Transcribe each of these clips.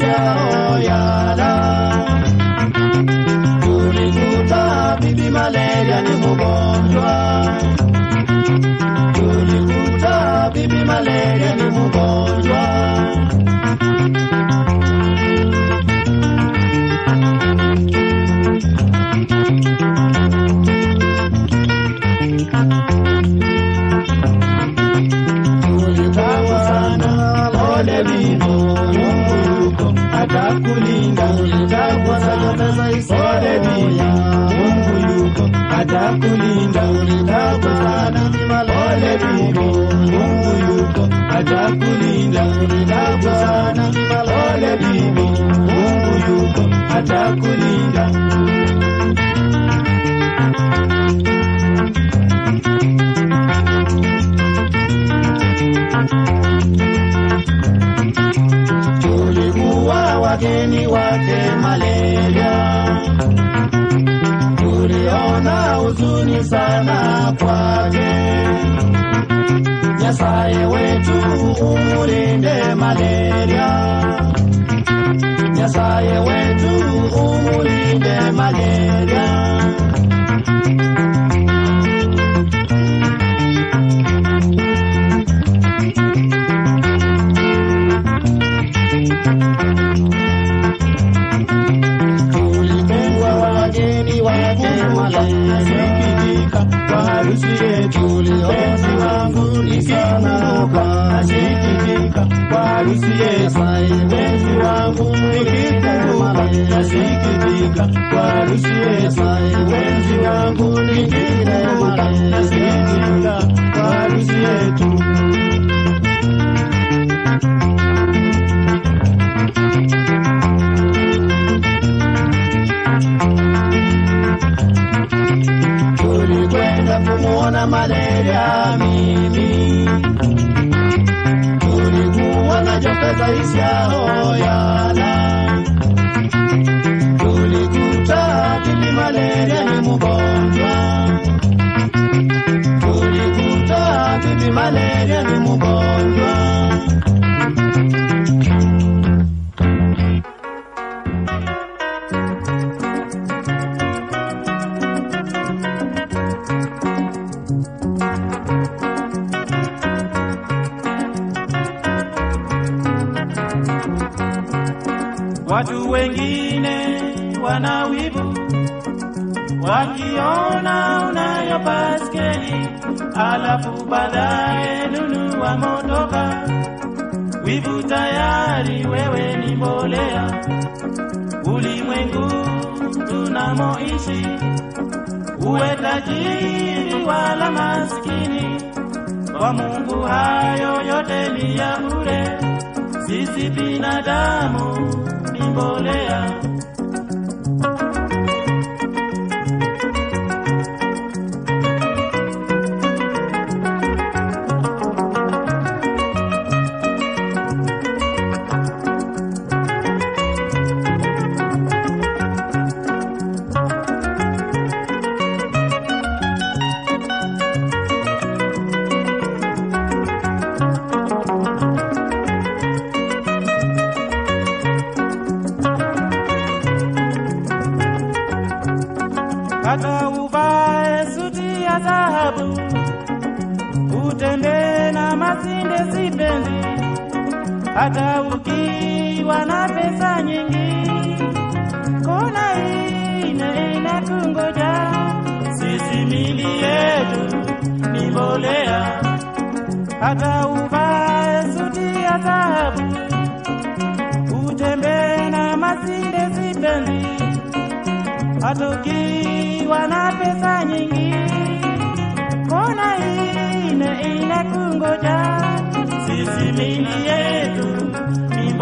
myself. hata uvaesudi adhabu, utembee na masinde sipendi, hata ukiwa na pesa nyingi, kona ine inakungoja. Sisi mili yetu ni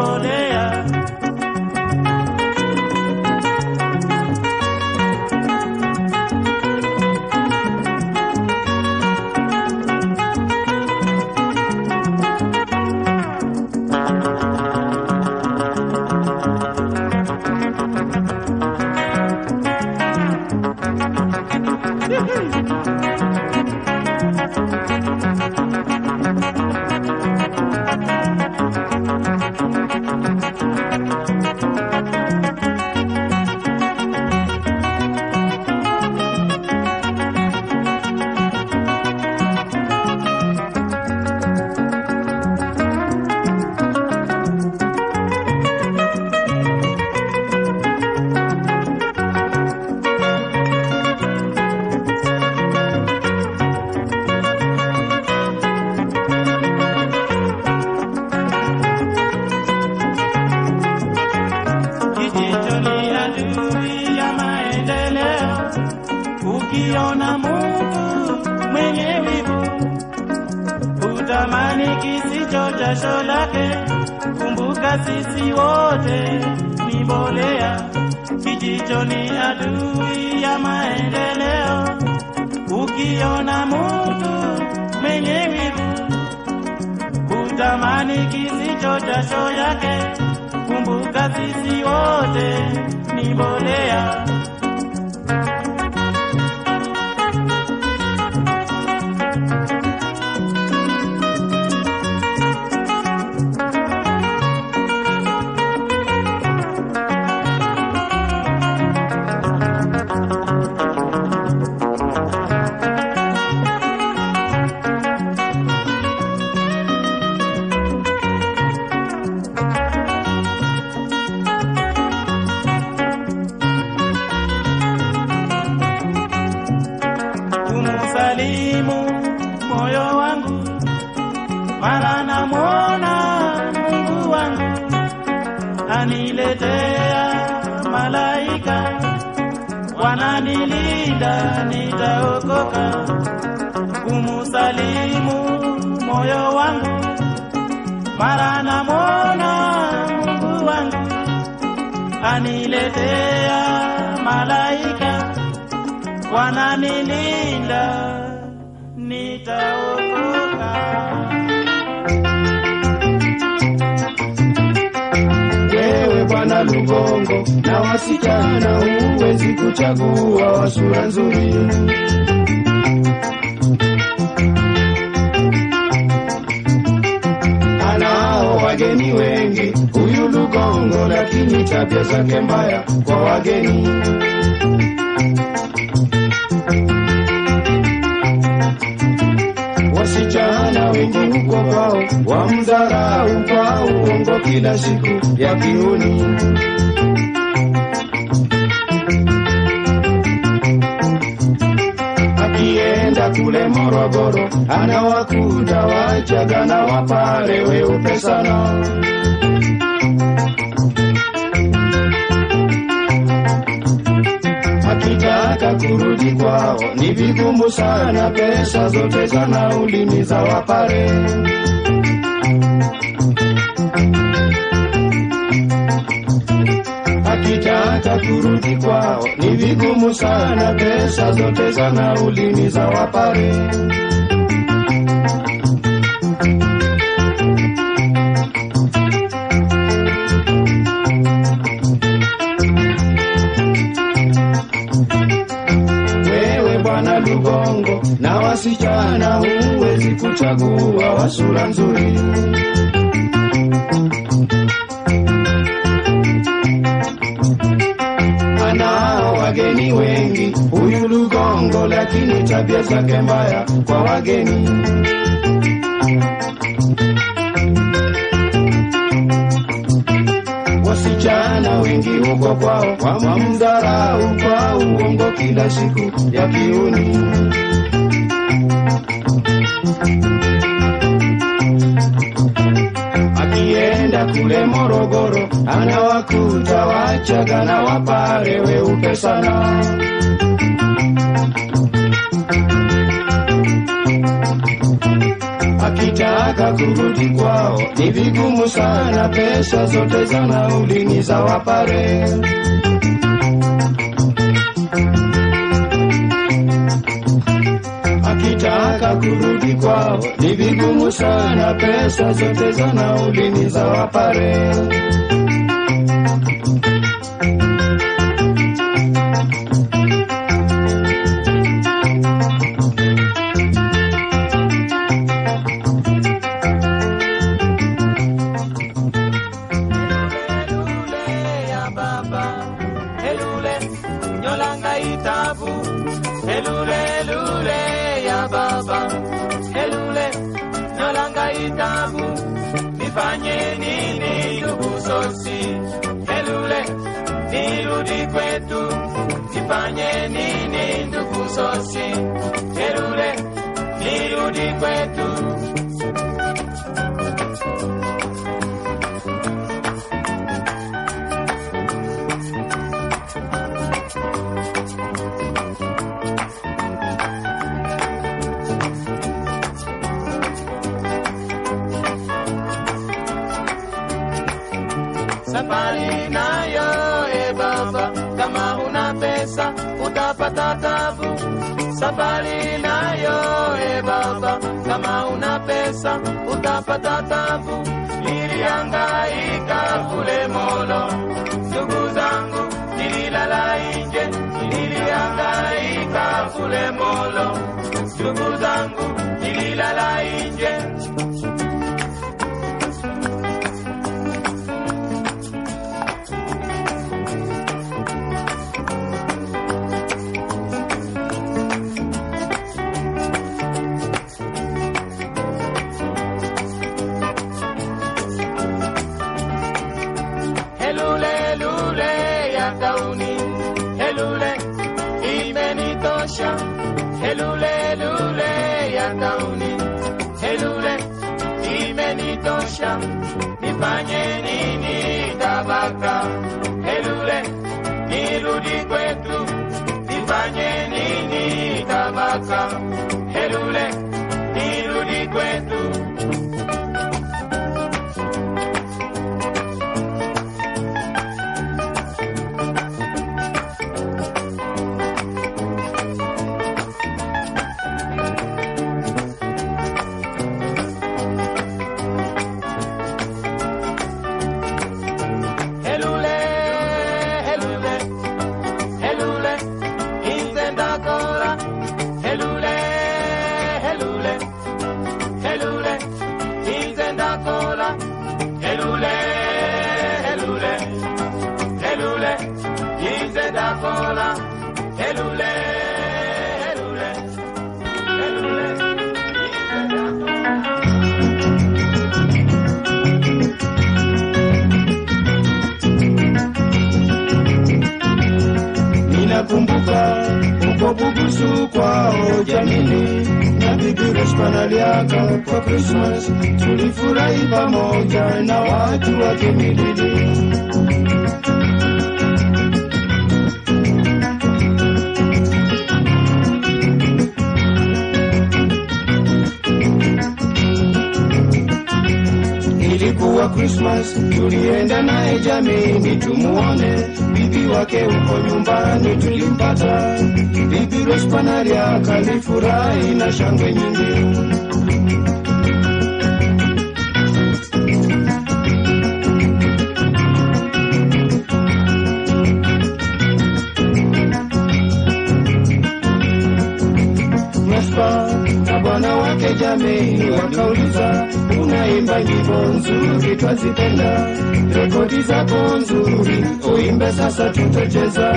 zote ulimi za Wapare. wewe bwana Lugongo na wasichana huwezi kuchagua wasura nzuri. ana wageni wengi huyu Lugongo, lakini tabia zake mbaya kwa wageni. Wasichana wengi huko kwao wamamdharau kwa uongo kila siku ya kiuni. Akienda kule Morogoro anawakuta Wachaga na Wapare weupe sana. Akitaka kurudi kwao ni vigumu sana, pesa zote za nauli ni za Wapare. Akitaka kurudi kwao ni vigumu sana, pesa zote za nauli ni za Wapare. Ilikuwa Christmas, tulienda naye jamini tumuone bibi wake huko nyumbani tulimpata. Bibi Rospanaria akalifurahi na shangwe nyingi. Jamii wakauliza, unaimba nyimbo nzuri, twazipenda rekodi zako nzuri, uimbe sasa, tutacheza.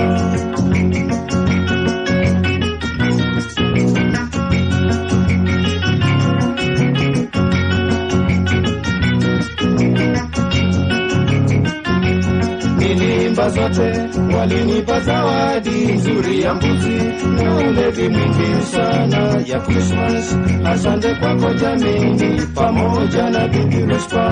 Niliimba zote, walinipa zawadi nzuri ya mbuzi na ulevi mwingi sana ya Krismas. Asante kwako jamini, pamoja na bibi Respa.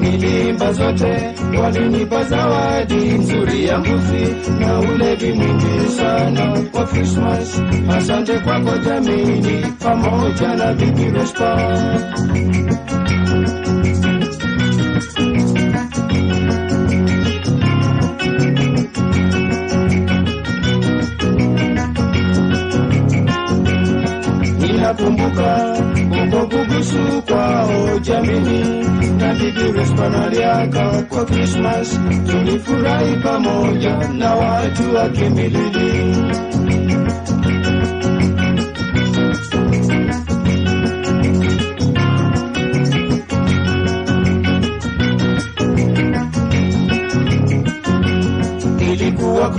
Nilimba zote, walinipa zawadi nzuri mbuzi na ulevi mwingi sana kwa Krismas. Asante kwako jamini, pamoja na bibi Respa. Na bibi Respanaliaka kwa Christmas, tulifurahi pamoja na watu wa Kimilili.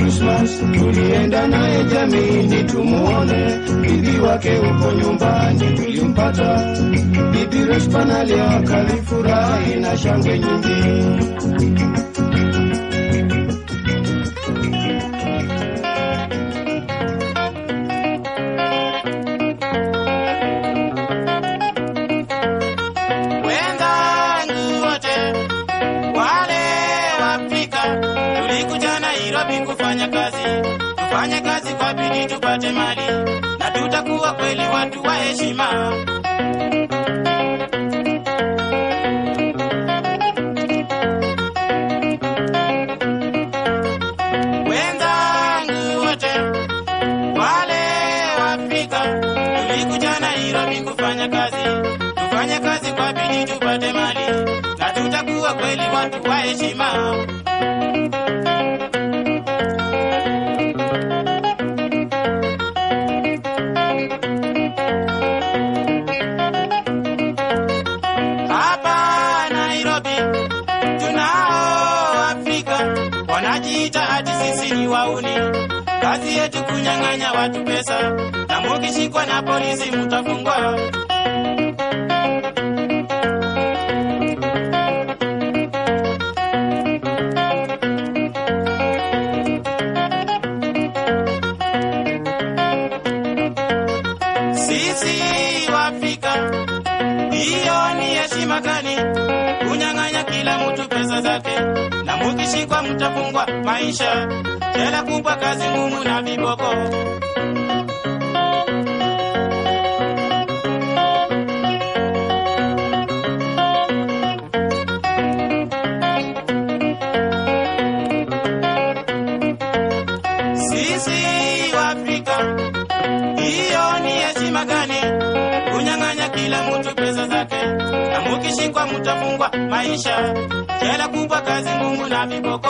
Christmas, tulienda naye jamini tumuone bibi wake huko nyumbani tulimpata. Bibi Respanali akalifurahi na shangwe nyingi. Tupate mali, na tutakuwa kweli watu wa heshima. Wenzangu wote wale wa Afrika, tulikuja Nairobi kufanya kazi, tufanye kazi kwa bidii tupate mali, na tutakuwa kweli watu wa heshima. Watu pesa, na mukishikwa na polisi mutafungwa. Sisi Waafrika, hiyo ni heshima gani? Kunyang'anya kila mtu pesa zake, na mukishikwa mtafungwa maisha, jela kubwa, kazi ngumu na viboko. Mtafungwa maisha, jela kubwa, kazi ngumu na viboko.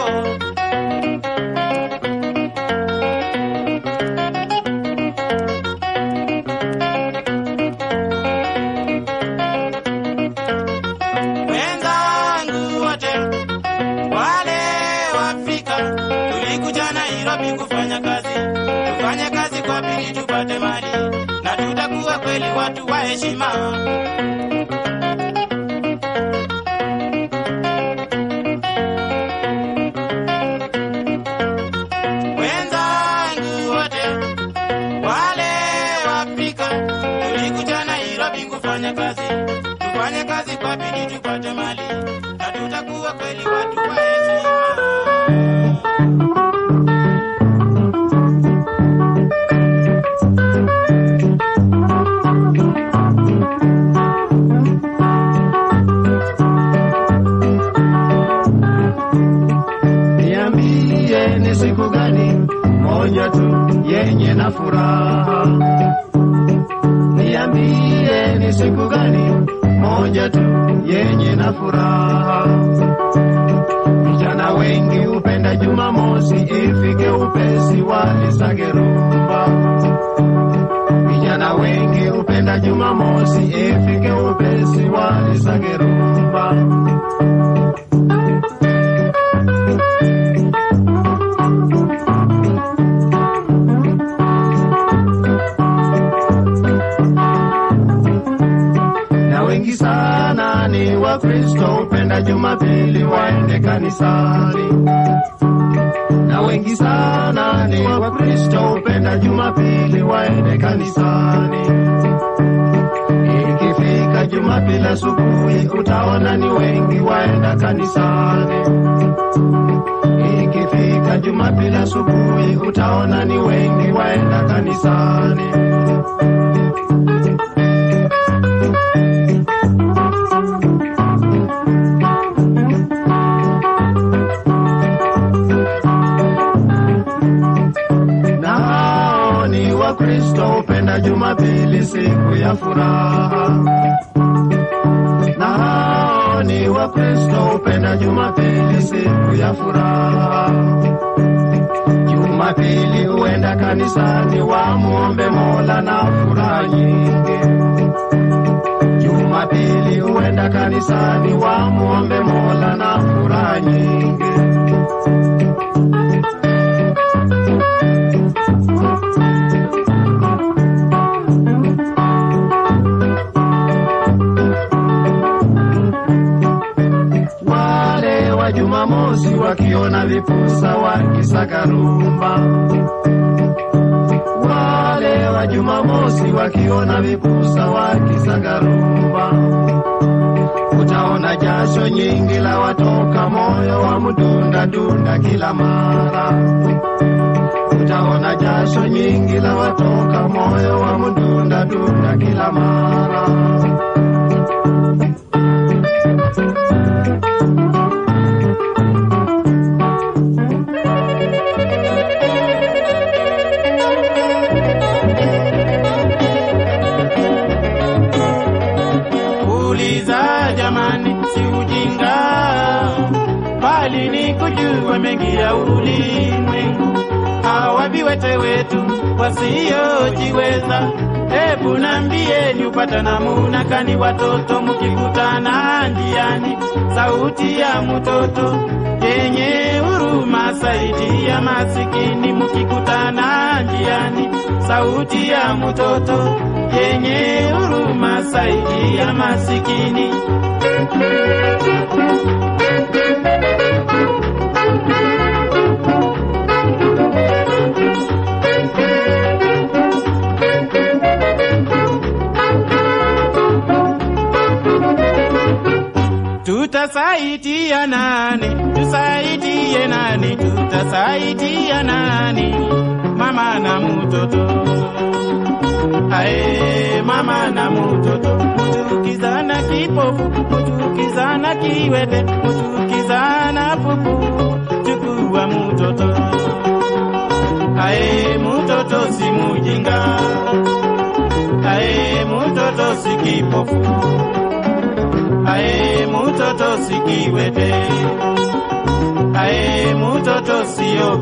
Wenzangu wote wale kufanya kazi, kazi kwa bidii tupate mali, na tutakuwa kweli watu wa heshima. Kazi tupate mali, na tutakuwa kweli watu wa heshima. Tu yenye furaha. Niambie ni siku gani moja tu yenye na furaha. Vijana wengi hupenda Jumamosi ifike upesi wa rumba. Vijana wengi hupenda Jumamosi ifike upesi wa rumba. Jumapili waende kanisani, na wengi sana ni Wakristo hupenda Jumapili waende kanisani. Ikifika Jumapili asubuhi, utaona ni wengi waenda kanisani. Ikifika Jumapili asubuhi, utaona ni wengi waenda kanisani. Jumapili siku ya furaha, na ni Wakristo Jumapili siku ya furaha. Jumapili huenda kanisani wamuombe Mola na furaha nyingi. Jumapili huenda kanisani wamuombe Mola na furaha nyingi. Wakisaka rumba, wale wa Jumamosi wakiona vipusa wakisaka rumba, utaona jasho nyingi la watoka moyo wa mdunda dunda kila mara. Utaona jasho nyingi la watoka moyo wa mdunda dunda kila mara kujua mengi ya ulimwengu. Hawa viwete wetu wasiojiweza, hebu nambieni, upata namuna kani watoto mkikutana njiani, sauti ya mtoto yenye huruma saidi ya masikini, mkikutana njiani, sauti ya mtoto yenye huruma saidi ya masikini. Tutasaidia nani? Tusaidie nani? Tutasaidia nani? Mama na mtoto Ae, mama na mtoto mutukizana kipofu mutukizana kiwete mutukizana pupu chukua mtoto ae mtoto si mujinga ae mtoto si kipofu ae mtoto si kiwete ae mtoto sio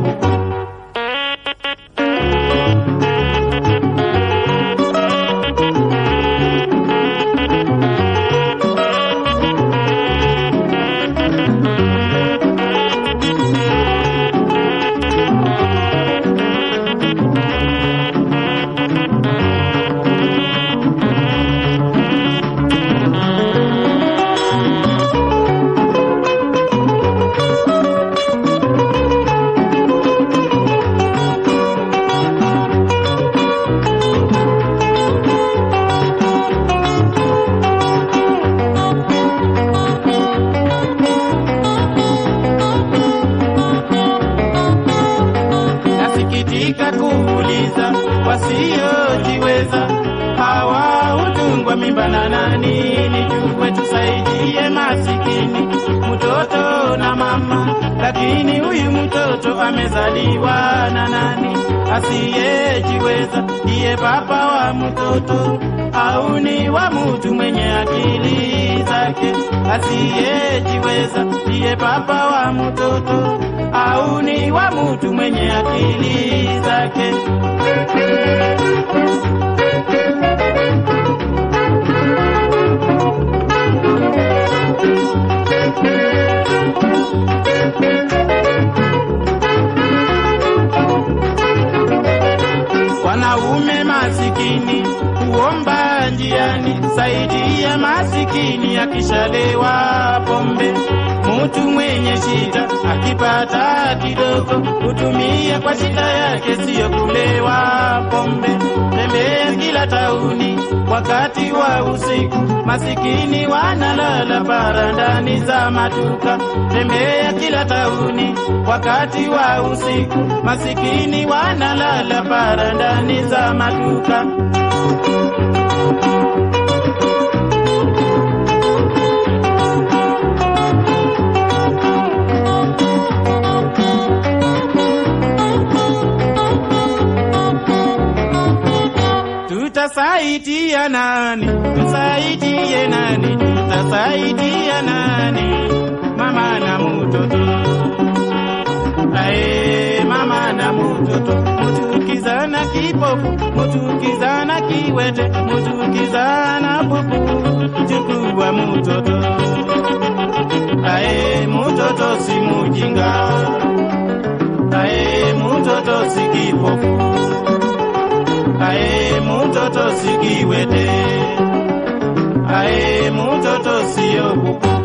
Asiyejiweza ndiye baba wa mtoto au ni wa mtu mwenye akili zake? Asiyejiweza ndiye baba wa mtoto au ni wa mtu mwenye akili zake? Masikini kuomba njiani, saidia masikini akishalewa pombe. Mtu mwenye shida akipata kidogo hutumia kwa shida yake, siyo kulewa pombe. Tembea kila tauni wakati wa usiku, masikini wanalala barandani za maduka. Tembea kila tauni wakati wa usiku, masikini wanalala barandani za maduka. Tutasaidia nani? Tusaidie nani? Tutasaidia nani? Mama na mtoto. Ae, mama na mtoto. Mutukizana kipofu, mutukizana kiwete, mutukizana pupu. Chukua mtoto. Ae, mtoto si mujinga. Ae, mtoto si kipofu. Ae, mtoto si kiwete. Ae, mtoto sio pupu.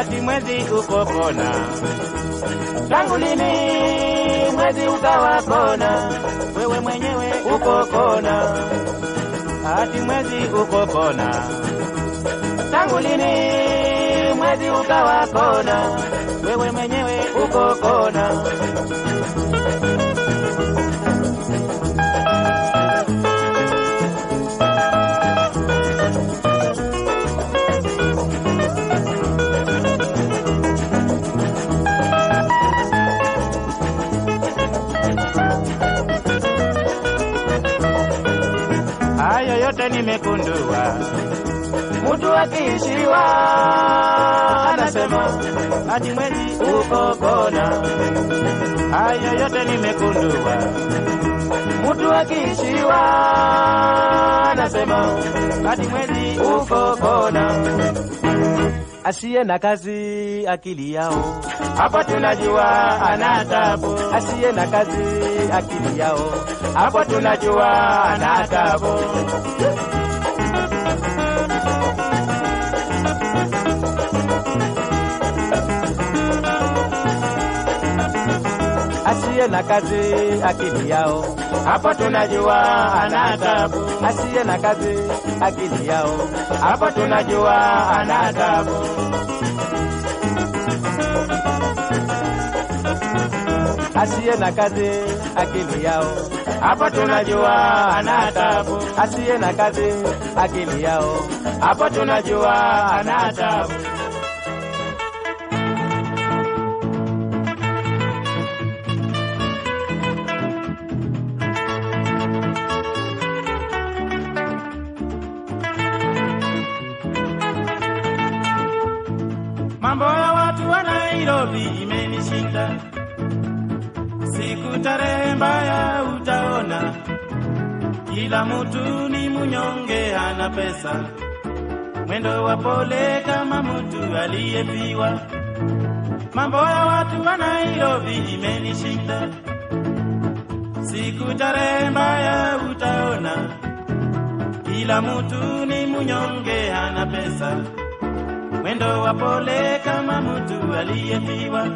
Hadi mwezi uko kona, tangu lini mwezi ukawa kona? Wewe mwenyewe uko kona, hadi mwezi uko kona, tangu lini mwezi ukawa kona? Wewe mwenyewe uko kona. Yote nimekundua, mtu akiishiwa anasema ati mwezi uko kona. Hayo yote nimekundua, mtu akiishiwa anasema ati mwezi uko kona. Asiye na kazi akili yao, hapo tunajua ana tabu. Asiye na kazi akili yao, hapo tunajua na tabu. asiye na kazi akili yao, hapo tunajua ana tabu. Asiye na kazi akili yao, hapo tunajua ana tabu. asiye na kazi akili yao hapo tunajua ana tabu, asiye na kazi akili yao Hapa tunajua ana tabu. Kila mtu ni munyonge, hana pesa, mwendo wa pole kama mtu aliyefiwa. Mambo ya watu wa Nairobi imenishinda, siku tarehe mbaya utaona, kila mtu ni munyonge, hana pesa mwendo wa pole kama mtu aliyefiwa.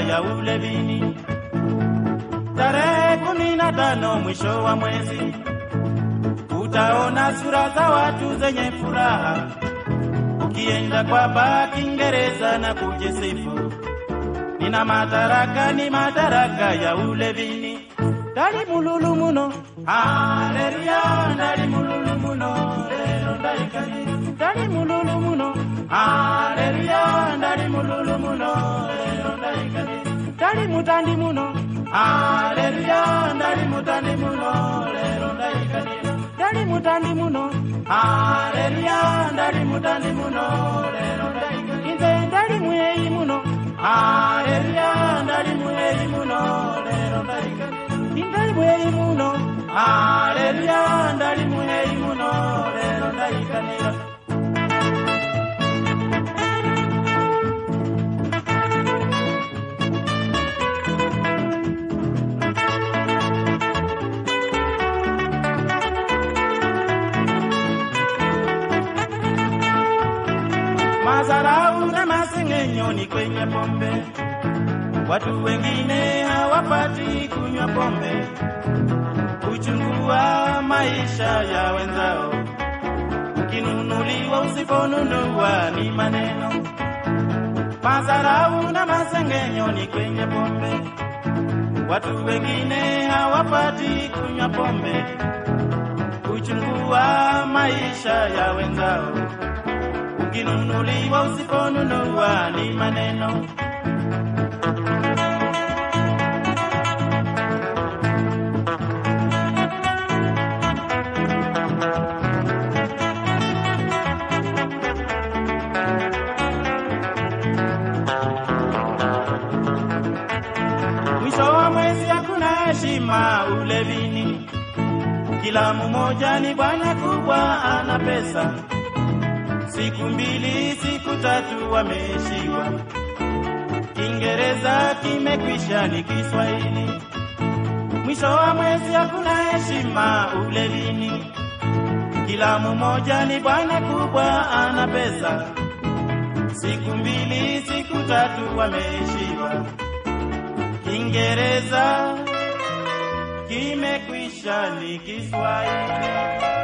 Ya ulevini. Tarehe kumi na tano mwisho wa mwezi utaona sura za watu zenye furaha, ukienda kwa baa Kiingereza na kujisifu nina madaraka ni madaraka ya ulevini ndalimululu muno. Haleluya ndali ndali mutandi muno. Haleluya ndali mutandi muno. Lero ndaikani ndali mutandi muno. Haleluya ndali mutandi muno. Lero ndaikani inze ndali muyeyi muno. Haleluya ndali muyeyi muno. Lero ndaikani indali muyeyi muno. Haleluya ndali muyeyi muno. Lero ndaikanira ni kwenye pombe. Watu wengine hawapati kunywa pombe. Kuchungua maisha ya wenzao. Ukinunuliwa usiponunua ni maneno. Mazarau na masengenyo ni kwenye pombe. Watu wengine hawapati kunywa pombe. Kuchungua maisha ya wenzao ukinunuliwa usiponunua ni maneno. Ulevini kila mmoja ni bwana kubwa ana pesa siku mbili siku tatu wameshiwa. kiingereza kimekwisha ni kiswahili mwisho wa mwezi hakuna heshima ulevini kila mmoja ni bwana kubwa ana pesa siku mbili siku tatu wameshiwa. kiingereza kimekwisha ni kiswahili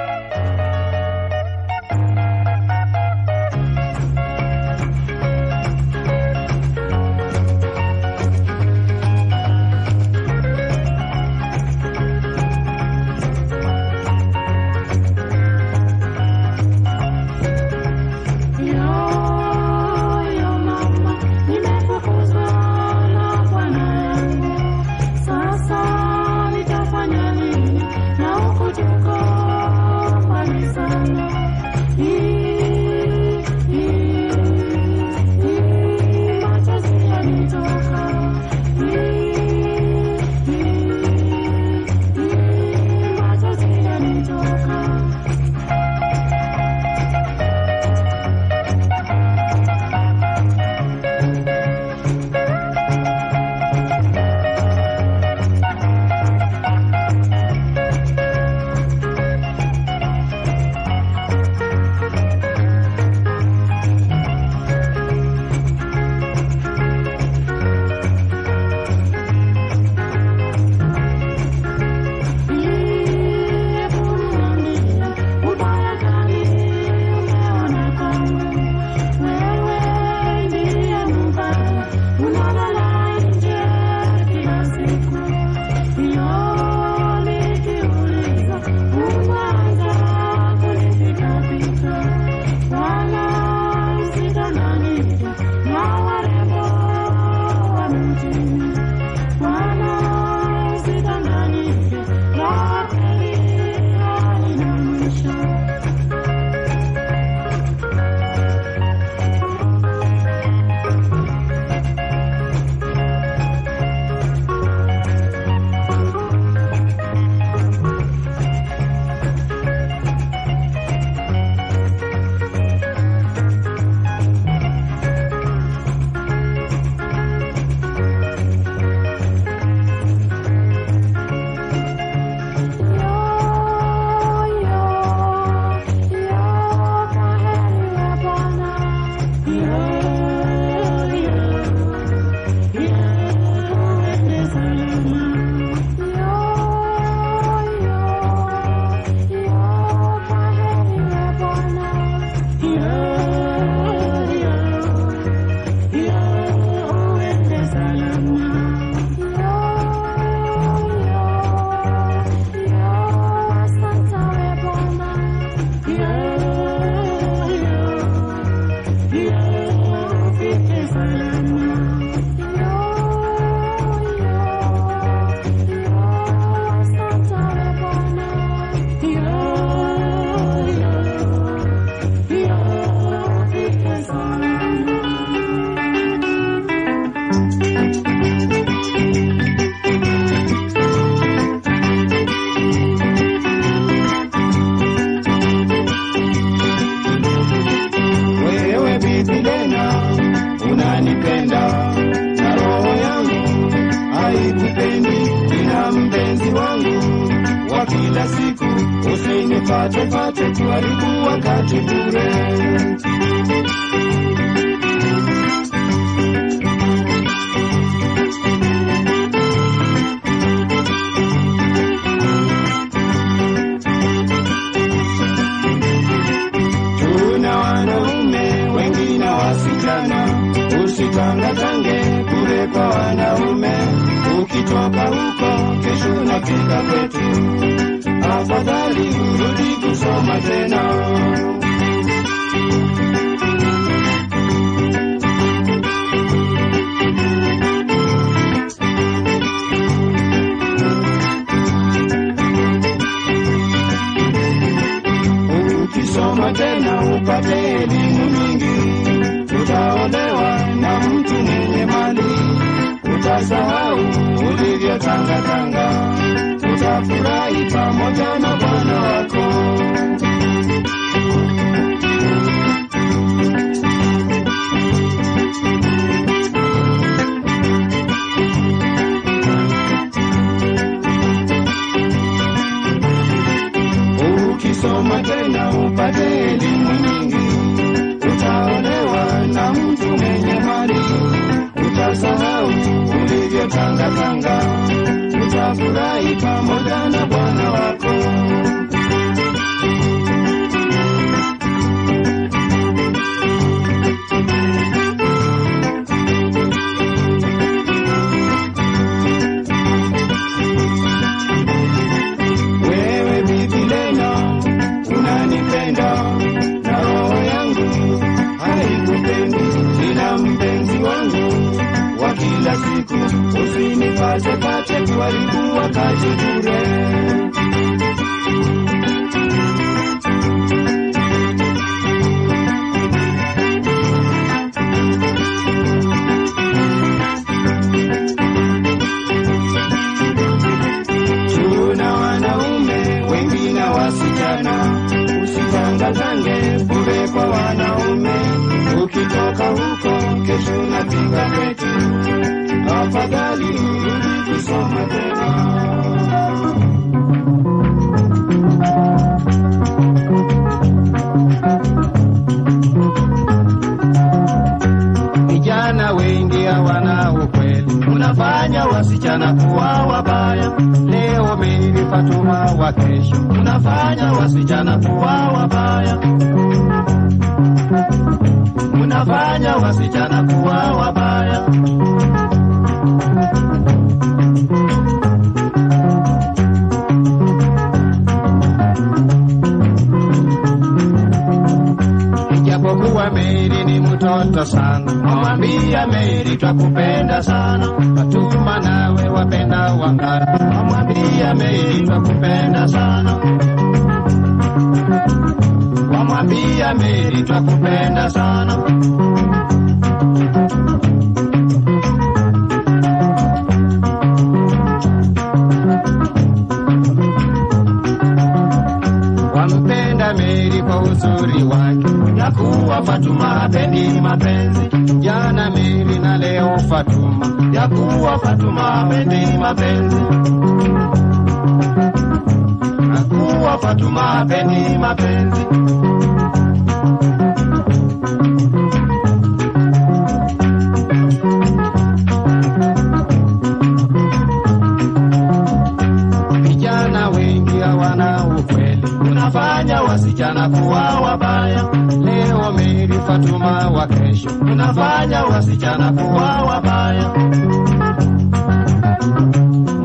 kuwa wabaya,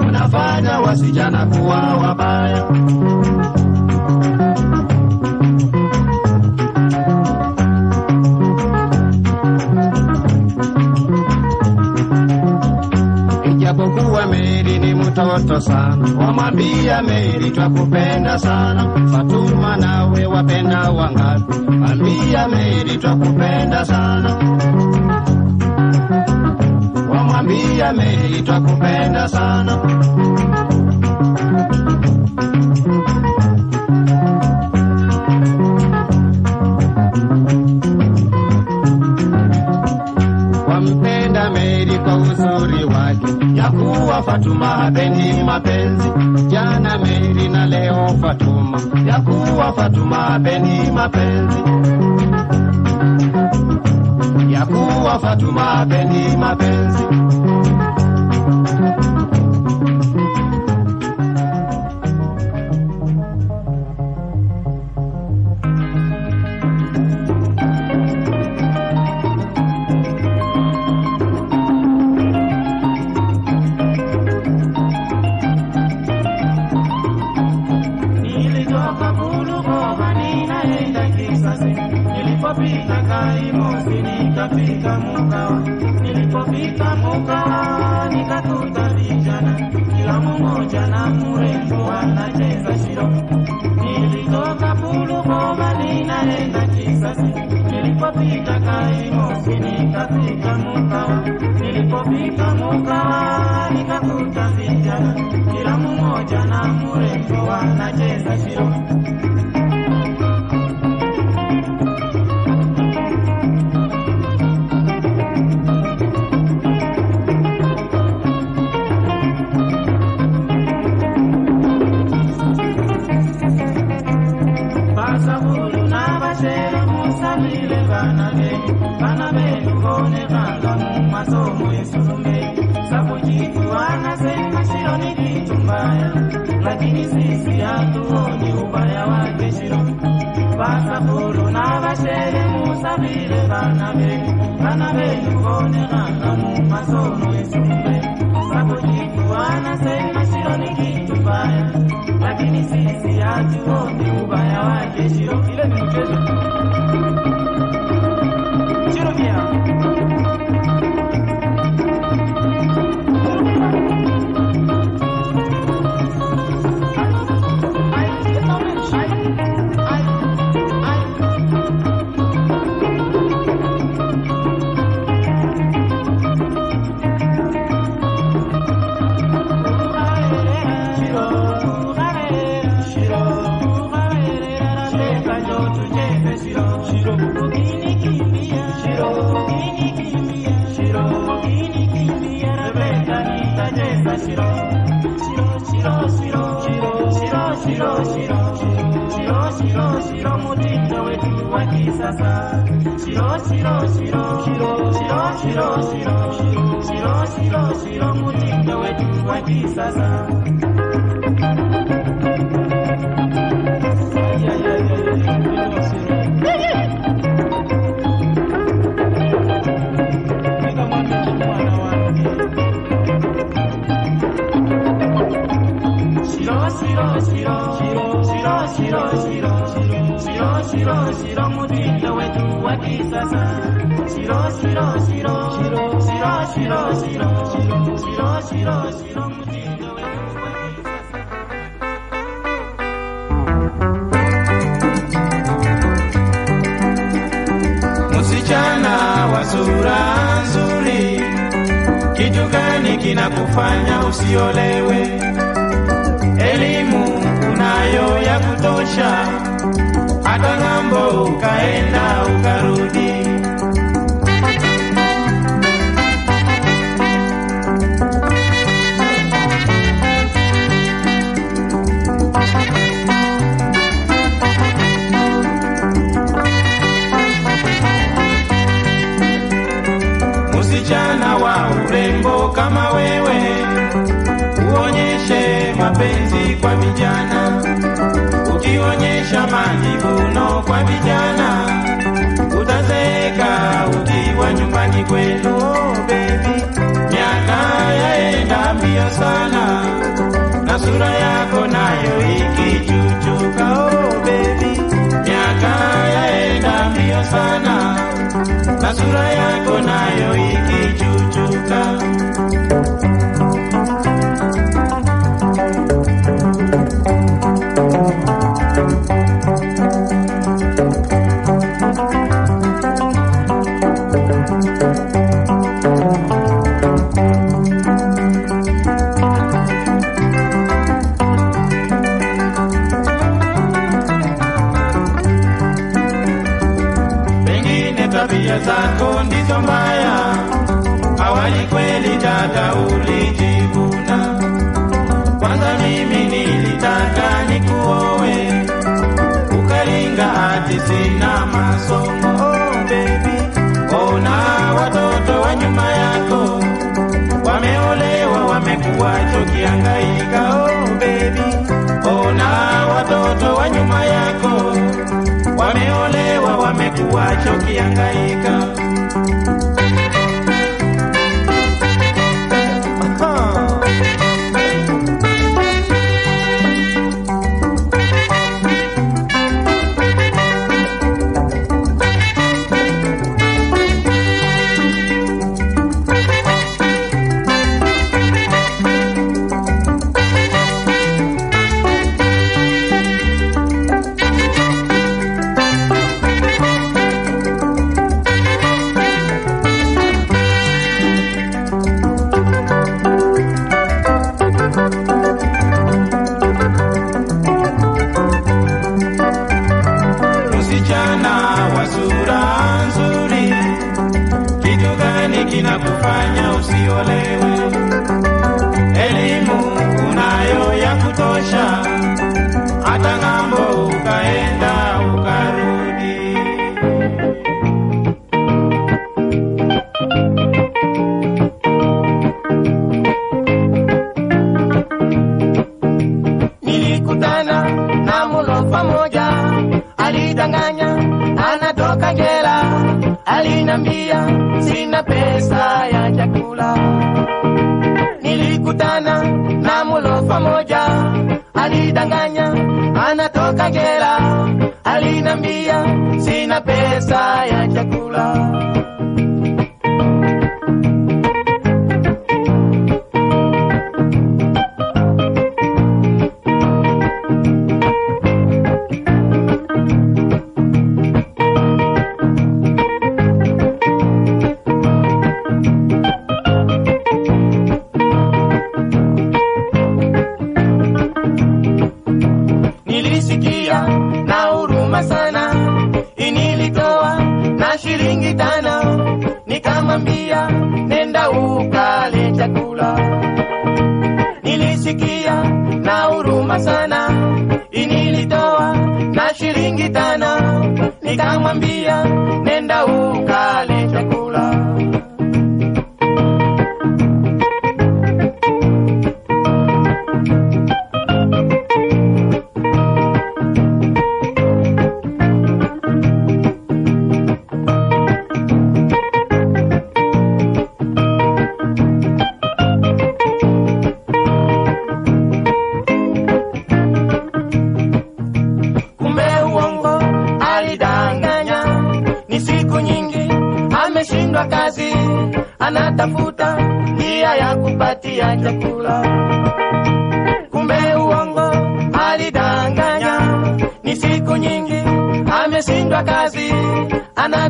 mnafanya wasichana kuwa wabaya. Ijapokuwa Meri ni mtoto sana, wamwambia Meri twakupenda sana. Fatuma, nawe wapenda wangapi? Ambia Meri twakupenda sana. nisamehe, nitakupenda sana. Wampenda Meri kwa uzuri wake, ya kuwa Fatuma hapendi mapenzi. Jana Meri na leo Fatuma, ya kuwa Fatuma hapendi mapenzi ya kuwa Fatuma hapendi mapenzi Sura nzuri, kitu gani kinakufanya usiolewe? Elimu unayo ya kutosha, hata ng'ambo ukaenda ukarudi. Mapenzi kwa vijana. Ukionyesha majivuno kwa vijana, utazeeka ukiwa nyumbani kwenu. Oh, baby, miaka yaenda mbio sana na sura yako nayo ikichuchuka. Oh, baby, miaka yaenda mbio sana na sura yako nayo ikichuchuka. Tabia zako ndizo mbaya, awali kweli dada ulijivuna. Kwanza mimi nilitaka nikuowe, ukaringa ati sina masomo. Oh, baby, ona watoto wa nyuma yako wameolewa, wamekuwa chokiangaika. Oh, baby, ona watoto wa nyuma yako wameolewa wamekuwa chokiangaika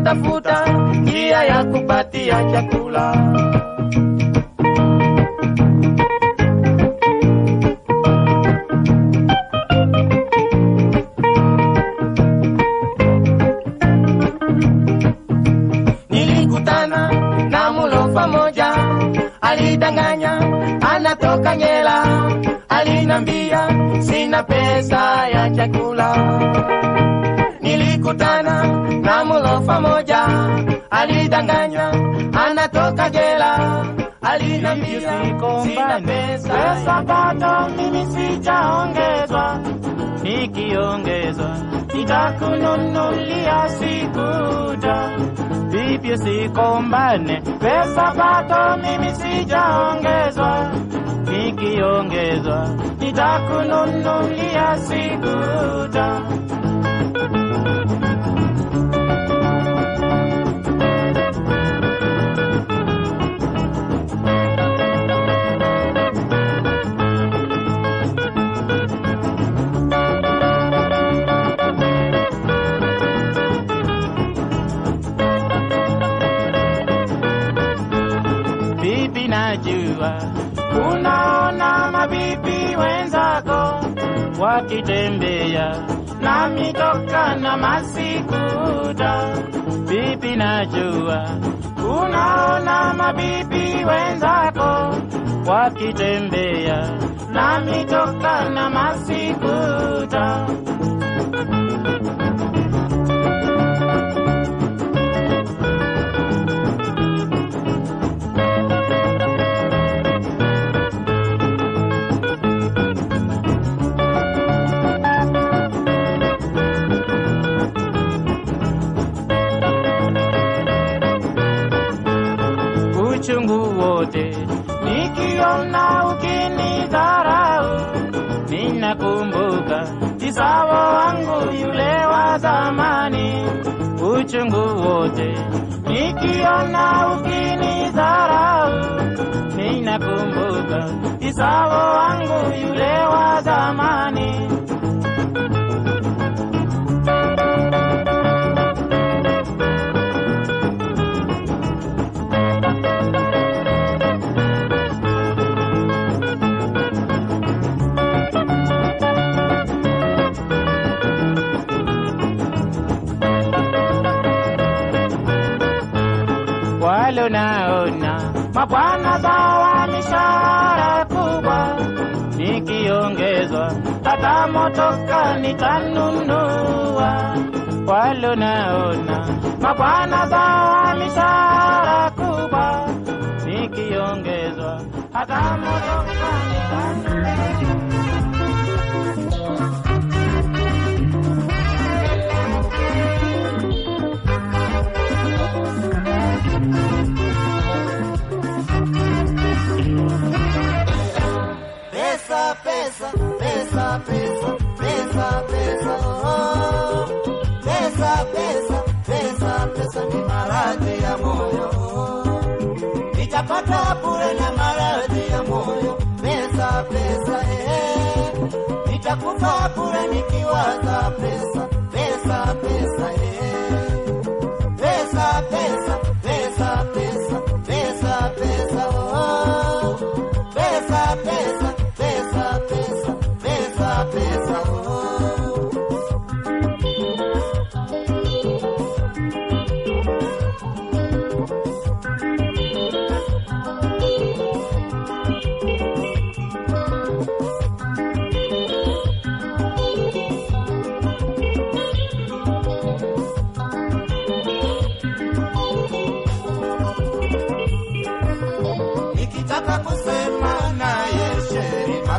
Natafuta njia ya kupatia chakula. kununulia sikuja, vivyo sikumbane, pesa pato mimi sijaongezwa, nikiongezwa nitakununulia sikuja. akitembea nami toka na masikuda bibi, najua? Unaona mabibi wenzako wakitembea. Nami toka na masikuda Uchungu wote nikiona ukinidharau, ninakumbuka Isao wangu yule wa zamani. Naona mabwana bawa mishahara kubwa, nikiongezwa hata motoka nitanunua. Walo naona mabwana bawa mishahara kubwa, nikiongezwa hata motoka nitanunua. Maradhi ya moyo. Nitapata bure na maradhi ya moyo. Pesa, pesa, eh. Nitakufa bure nikiwaza pesa, pesa, pesa, eh.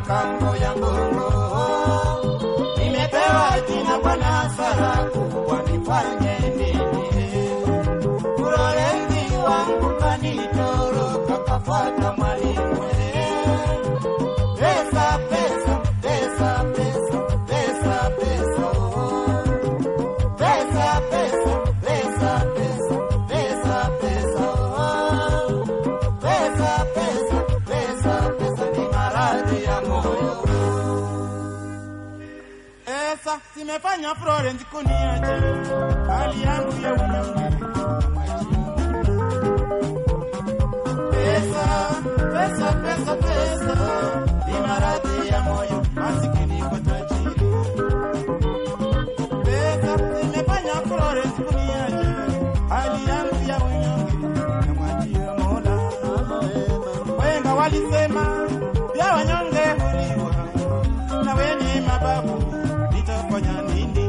Makambo ya ngongo, nimepewa jina bwana Saraku, wanifanye nini? Kurorenzi wangu kanitoroka, kafuata mwalimu. Pesa zimefanya Florence kuniacha, hali yangu ya. Unyonge Pesa, pesa, pesa, pesa ni maradhi ya moyo, masikini kwa tajiri. Pesa zimefanya Florence kuniacha, hali yangu ya unyonge namwachia Mola. Wenga walisema nitafanya nini?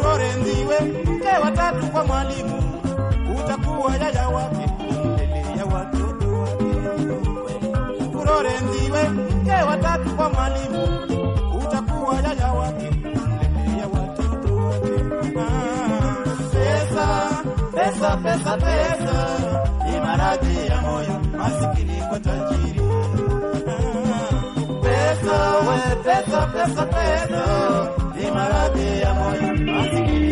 Florenziwe mke watatu kwa mwalimu, utakuwa yaya wake mbele ya watoto wake. Florenziwe mke watatu kwa mwalimu, utakuwa yaya wake mbele ya watoto wake. Ah, Pesa, pesa, pesa, pesa ni maradhi ya moyo, masikini kwa tajiri. Ah, Pesa, we pesa, pesa, pesa ni maradhi ya moyo, masikini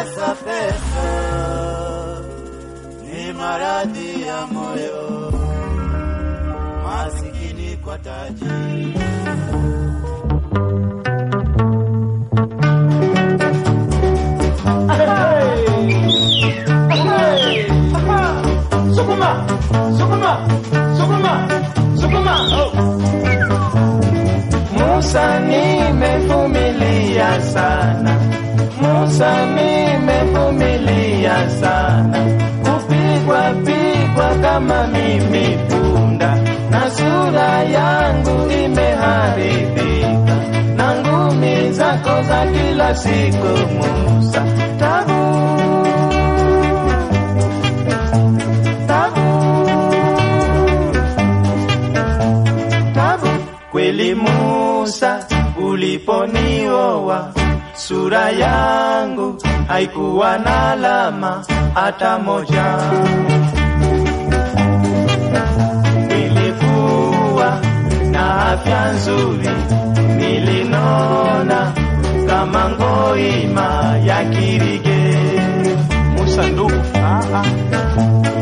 pesa, pesa, ni maradhi ya moyo, masikini kwa tajiri. Musa, nimevumilia sana. Musa, nimevumilia sana. Kupigwa pigwa kama mimi punda, na sura yangu imeharibika, na ngumi zako za kila siku Musa, tabu. Kweli Musa uliponioa sura yangu haikuwa na alama hata moja. Nilikuwa na afya nzuri nilinona kama ngoima ya kirige. Musa ndugu.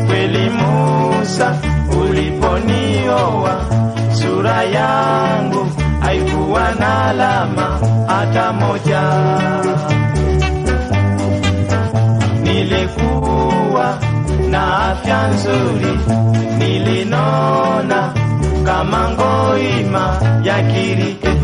Kweli Musa uliponioa sura yangu haikuwa na alama hata moja. Afya nzuri, nilinona kama ngoima ya kirike.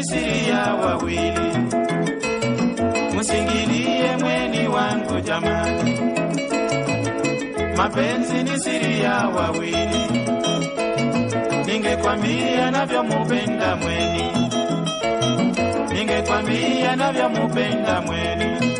Misri ya wawili, musingilie mweni wangu jamani, mapenzi ni siri ya wawili, ningekwambia navyomupenda mweni, ningekwambia navyomupenda mweni.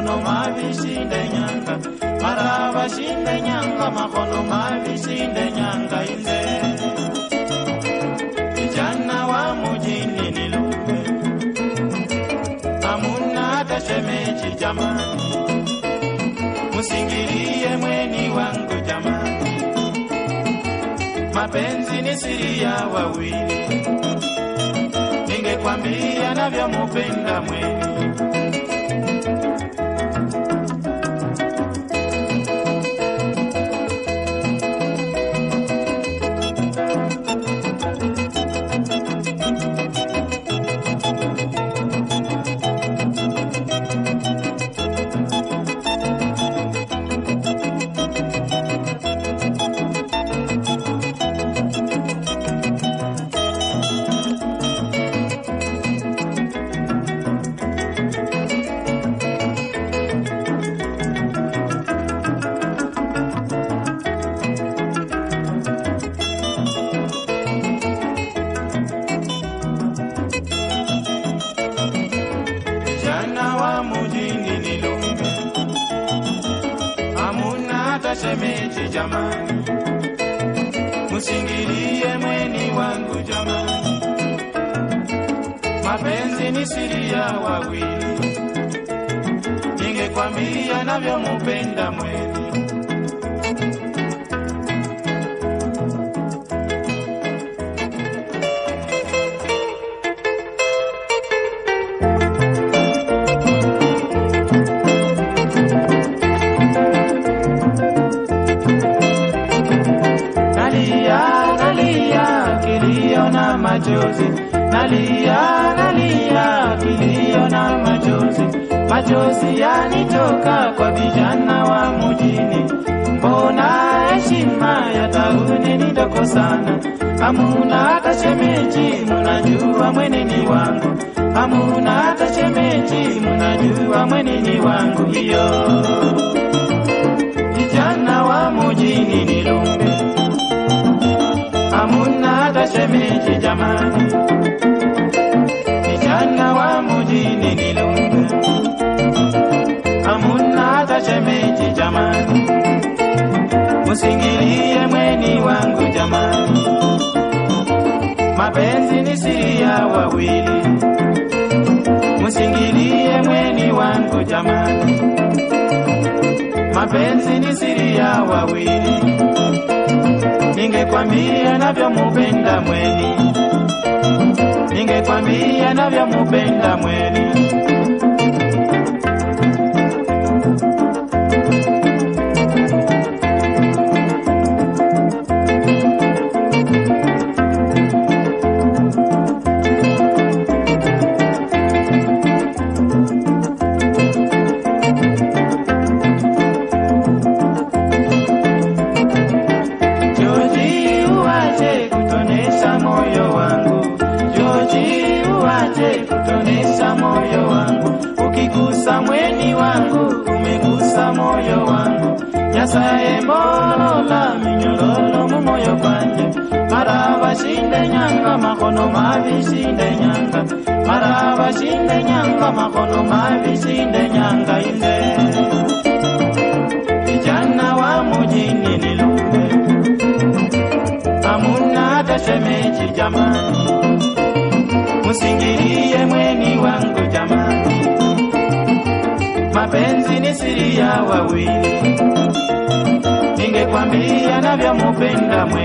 mahono mabishinde nyanga. Marabashinde nyanga mahono mabishinde nyanga ile vijana wa mujini ni lumbe amuna hata shemeji jamani. Musingilie mweni wangu jamani. Mapenzi ni siri ya wawili. Ningekwambia navyomupenda mweni. abbiamo bevuto wawi ninge kwambia na vya mupenda mwe.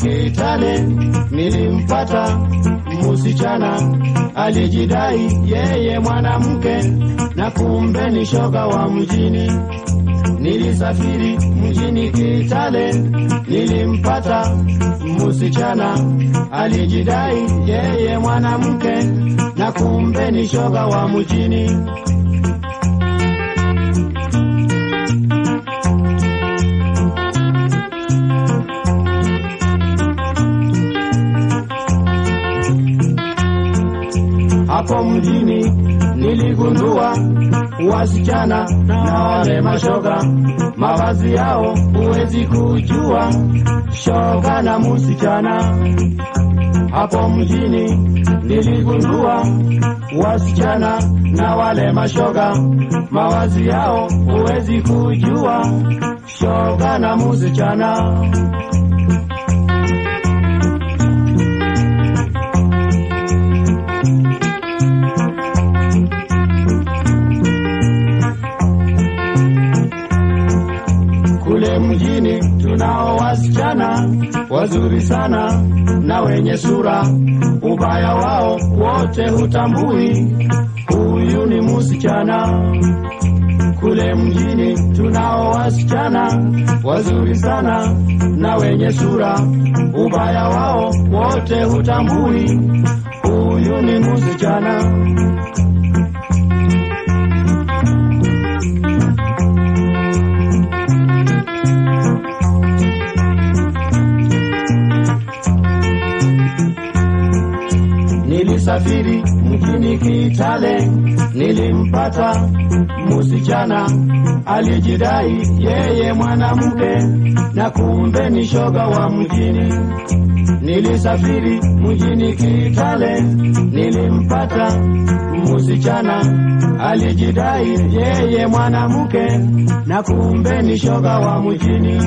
Kitale, nilimpata msichana alijidai yeye mwanamke, na kumbe ni shoga wa mjini. Nilisafiri mjini Kitale, nilimpata msichana alijidai yeye mwanamke, na kumbe ni shoga wa mjini. Hapo mjini niligundua wasichana na wale mashoga, mavazi yao huwezi kujua shoga na msichana. Hapo mjini niligundua wasichana na wale mashoga, mavazi yao huwezi kujua shoga na msichana. Tunao wasichana wazuri sana na wenye sura, ubaya wao wote hutambui, huyu ni msichana. Kule mjini tunao wasichana wazuri sana na wenye sura, ubaya wao wote hutambui, huyu ni msichana. Nilisafiri mjini Kitale nilimpata musichana alijidai yeye mwanamke na kumbe ni shoga wa mjini. Nilisafiri mjini Kitale nilimpata musichana alijidai yeye mwanamke na kumbe ni shoga wa mjini.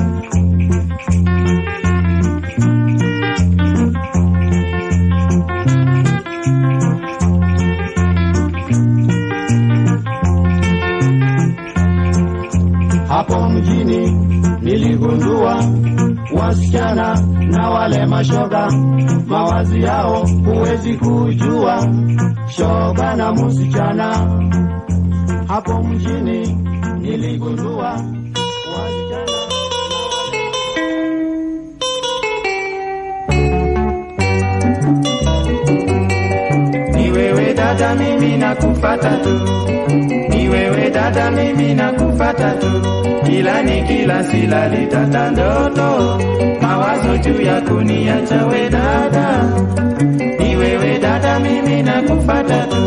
Hapo mjini niligundua wasichana na wale mashoga, mawazi yao huwezi kujua, shoga na msichana. Hapo mjini niligundua wasichana Ni wewe dada, mimi nakufata tu. Dada, mimi nakufata tu. Kila ni kila silali tata ndoto, mawazo juu ya kuniacha we dada. Ni wewe dada, mimi nakufata tu.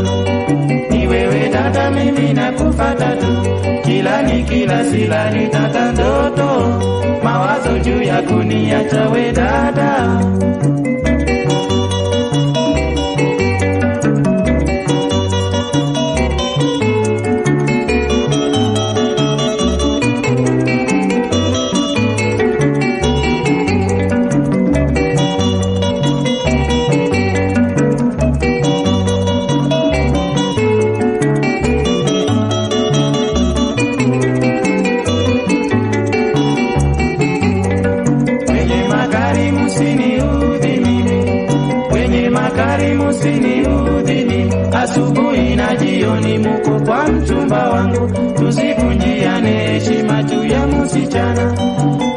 Ni wewe dada, mimi nakufata tu. Kila ni kila silali tata ndoto, mawazo juu ya kuniacha we dada. Jioni muko kwa mchumba wangu, tusivunjiane heshima juu ya msichana.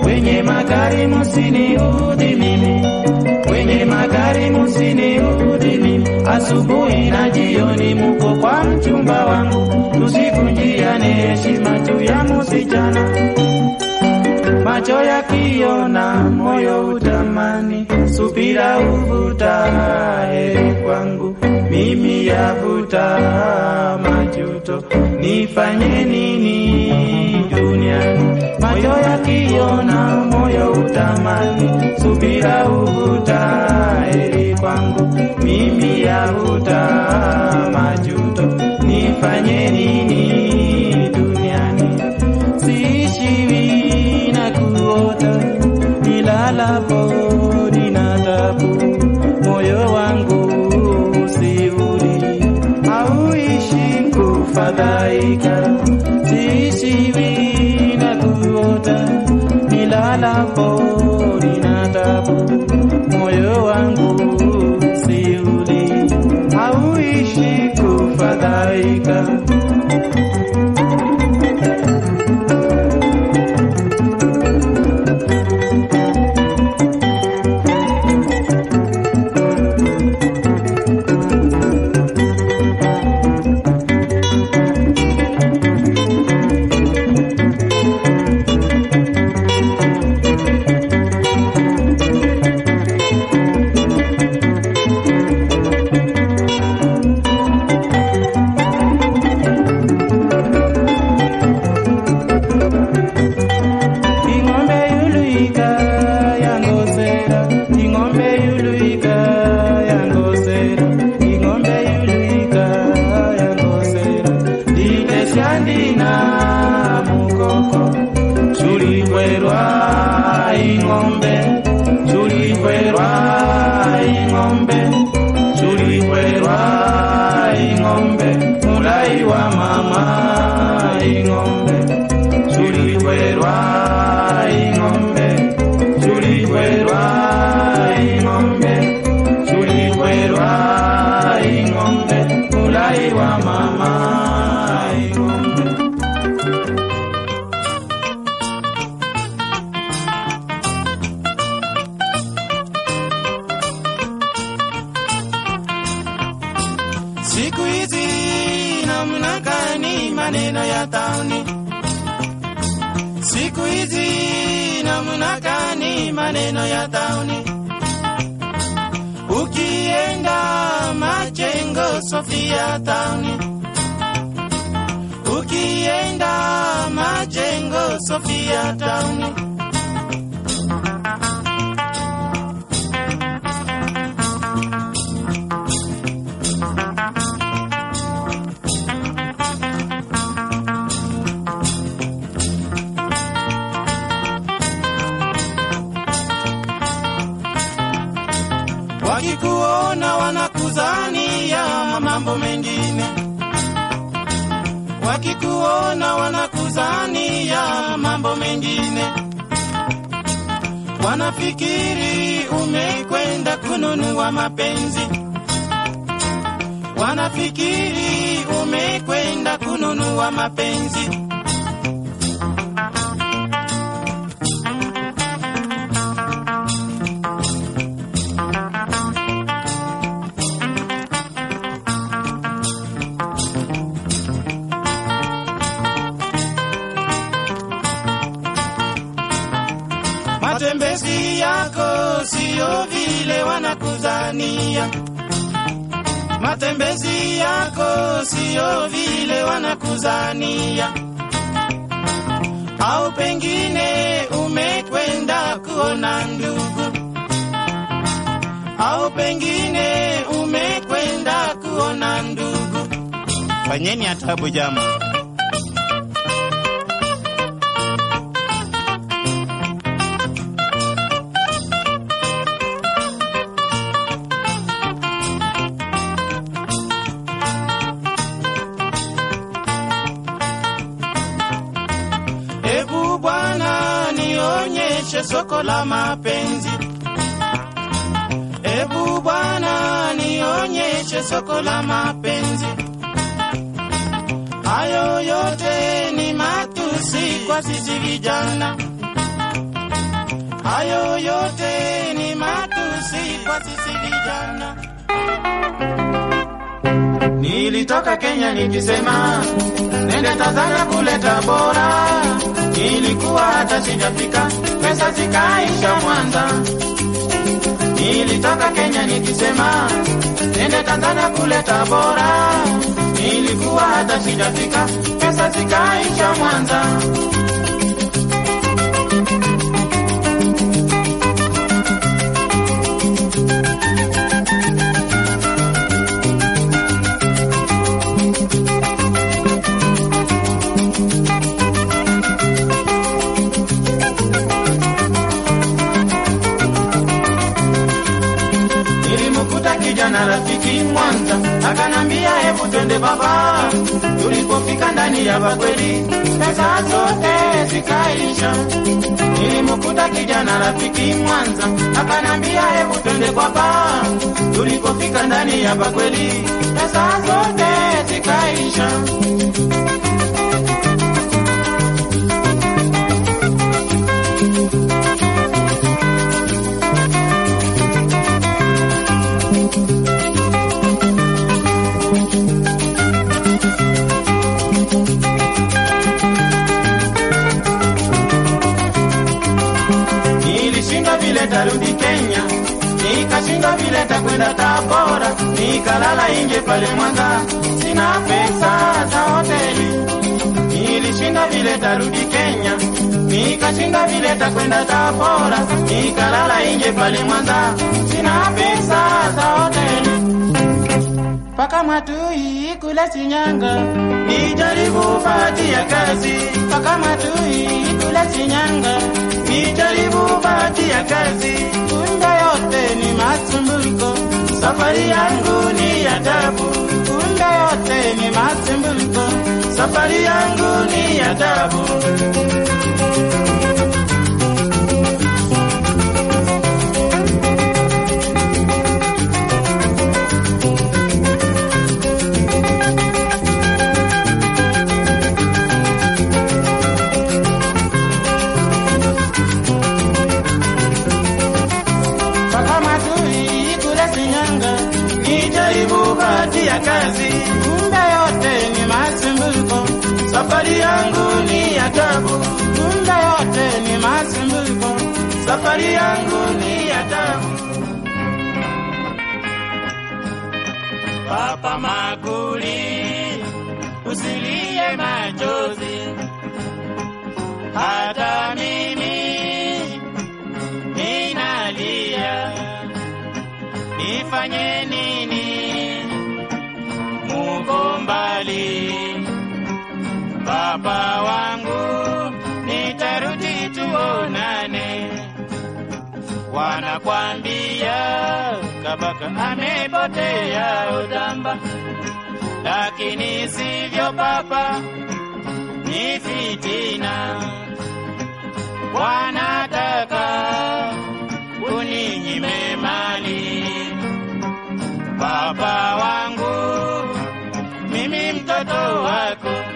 Wenye magari msiniudhi mimi, wenye magari msiniudhi mimi. Asubuhi na jioni muko kwa mchumba wangu, tusivunjiane heshima juu ya msichana macho yakiona moyo utamani, subira uvuta heri kwangu, mimi yavuta majuto, nifanye nini duniani? Macho yakiona moyo utamani, subira uvuta heri kwangu, mimi yavuta majuto, nifanye nini duniani? siishiwi na kuota, nilalapo kufadhaika. Siishiwi na kuota, nilalapo nina tabu, moyo wangu siuli, hauishi kufadhaika. Fanyeni atabu jamu. Ebu Bwana nionyeshe soko la mapenzi. Ebu Bwana nionyeshe soko la mapenzi. Hayo yote ni matusi kwa sisi vijana. Hayo yote ni matusi kwa sisi vijana. Nilitoka Kenya nikisema nende Tanzania kuleta bora, nilikuwa hata sijafika, pesa zikaisha Mwanza. Nilitoka Kenya nikisema nende Tanzania kuleta bora, nilikuwa hata sijafika, pesa zikaisha Mwanza. Nilimkuta kijana rafiki Mwanza, akanambia twende baba. Tulipofika ndani ya bakweli, pesa zote zikaisha. Nilimkuta kijana rafiki Mwanza, akanambia hebu twende kwa baba. Tulipofika ndani ya bakweli, pesa zote zikaisha. Nikashindwa vile takwenda Tabora, nikalala inje pale Mwanza, sina pesa za hoteli. Nilishinda vile tarudi Kenya, nikashinda vile takwenda Tabora, nikalala inje pale Mwanza, sina pesa za hoteli paka Matui kule Shinyanga, nijaribu bahati ya kazi. Paka Matui kule Shinyanga, nijaribu bahati ya kazi. Kumbe yote ni masumbuko, safari yangu ni ya tabu. Kumbe yote ni masumbuko, safari yangu ni ya tabu. Kazi. Kumbe yote ni masumbuko, safari yangu ni ya tabu. Kumbe yote ni masumbuko, safari yangu ni ya tabu. Papa Maguli, usilie machozi, hata mimi ninalia, nifanye nini? Mbali, baba wangu, nitarudi tuonane. Wanakwambia kabaka amepotea Udamba, lakini sivyo papa, ni fitina. Wanataka uninyime mali, baba wangu, mimi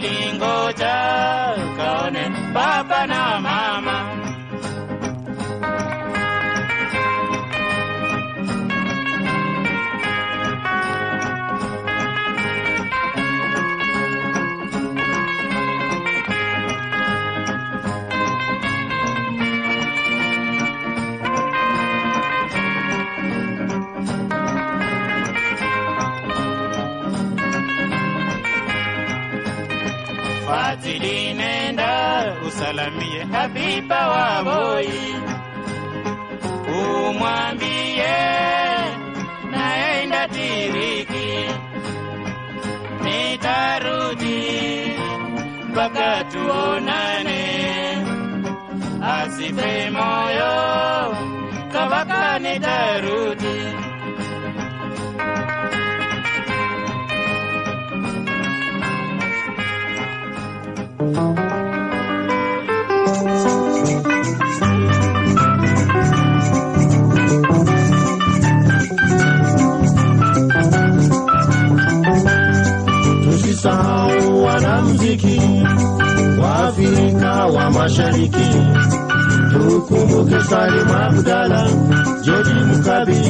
kiringo chao usalamie Habiba wa Voi, umwambie naenda Tiriki, nitarudi mpaka tuonane, asife moyo kavaka, nitarudi. Tusisahau Afrika wa Mashariki, tukumbuke Salim Abdala, George Mukabi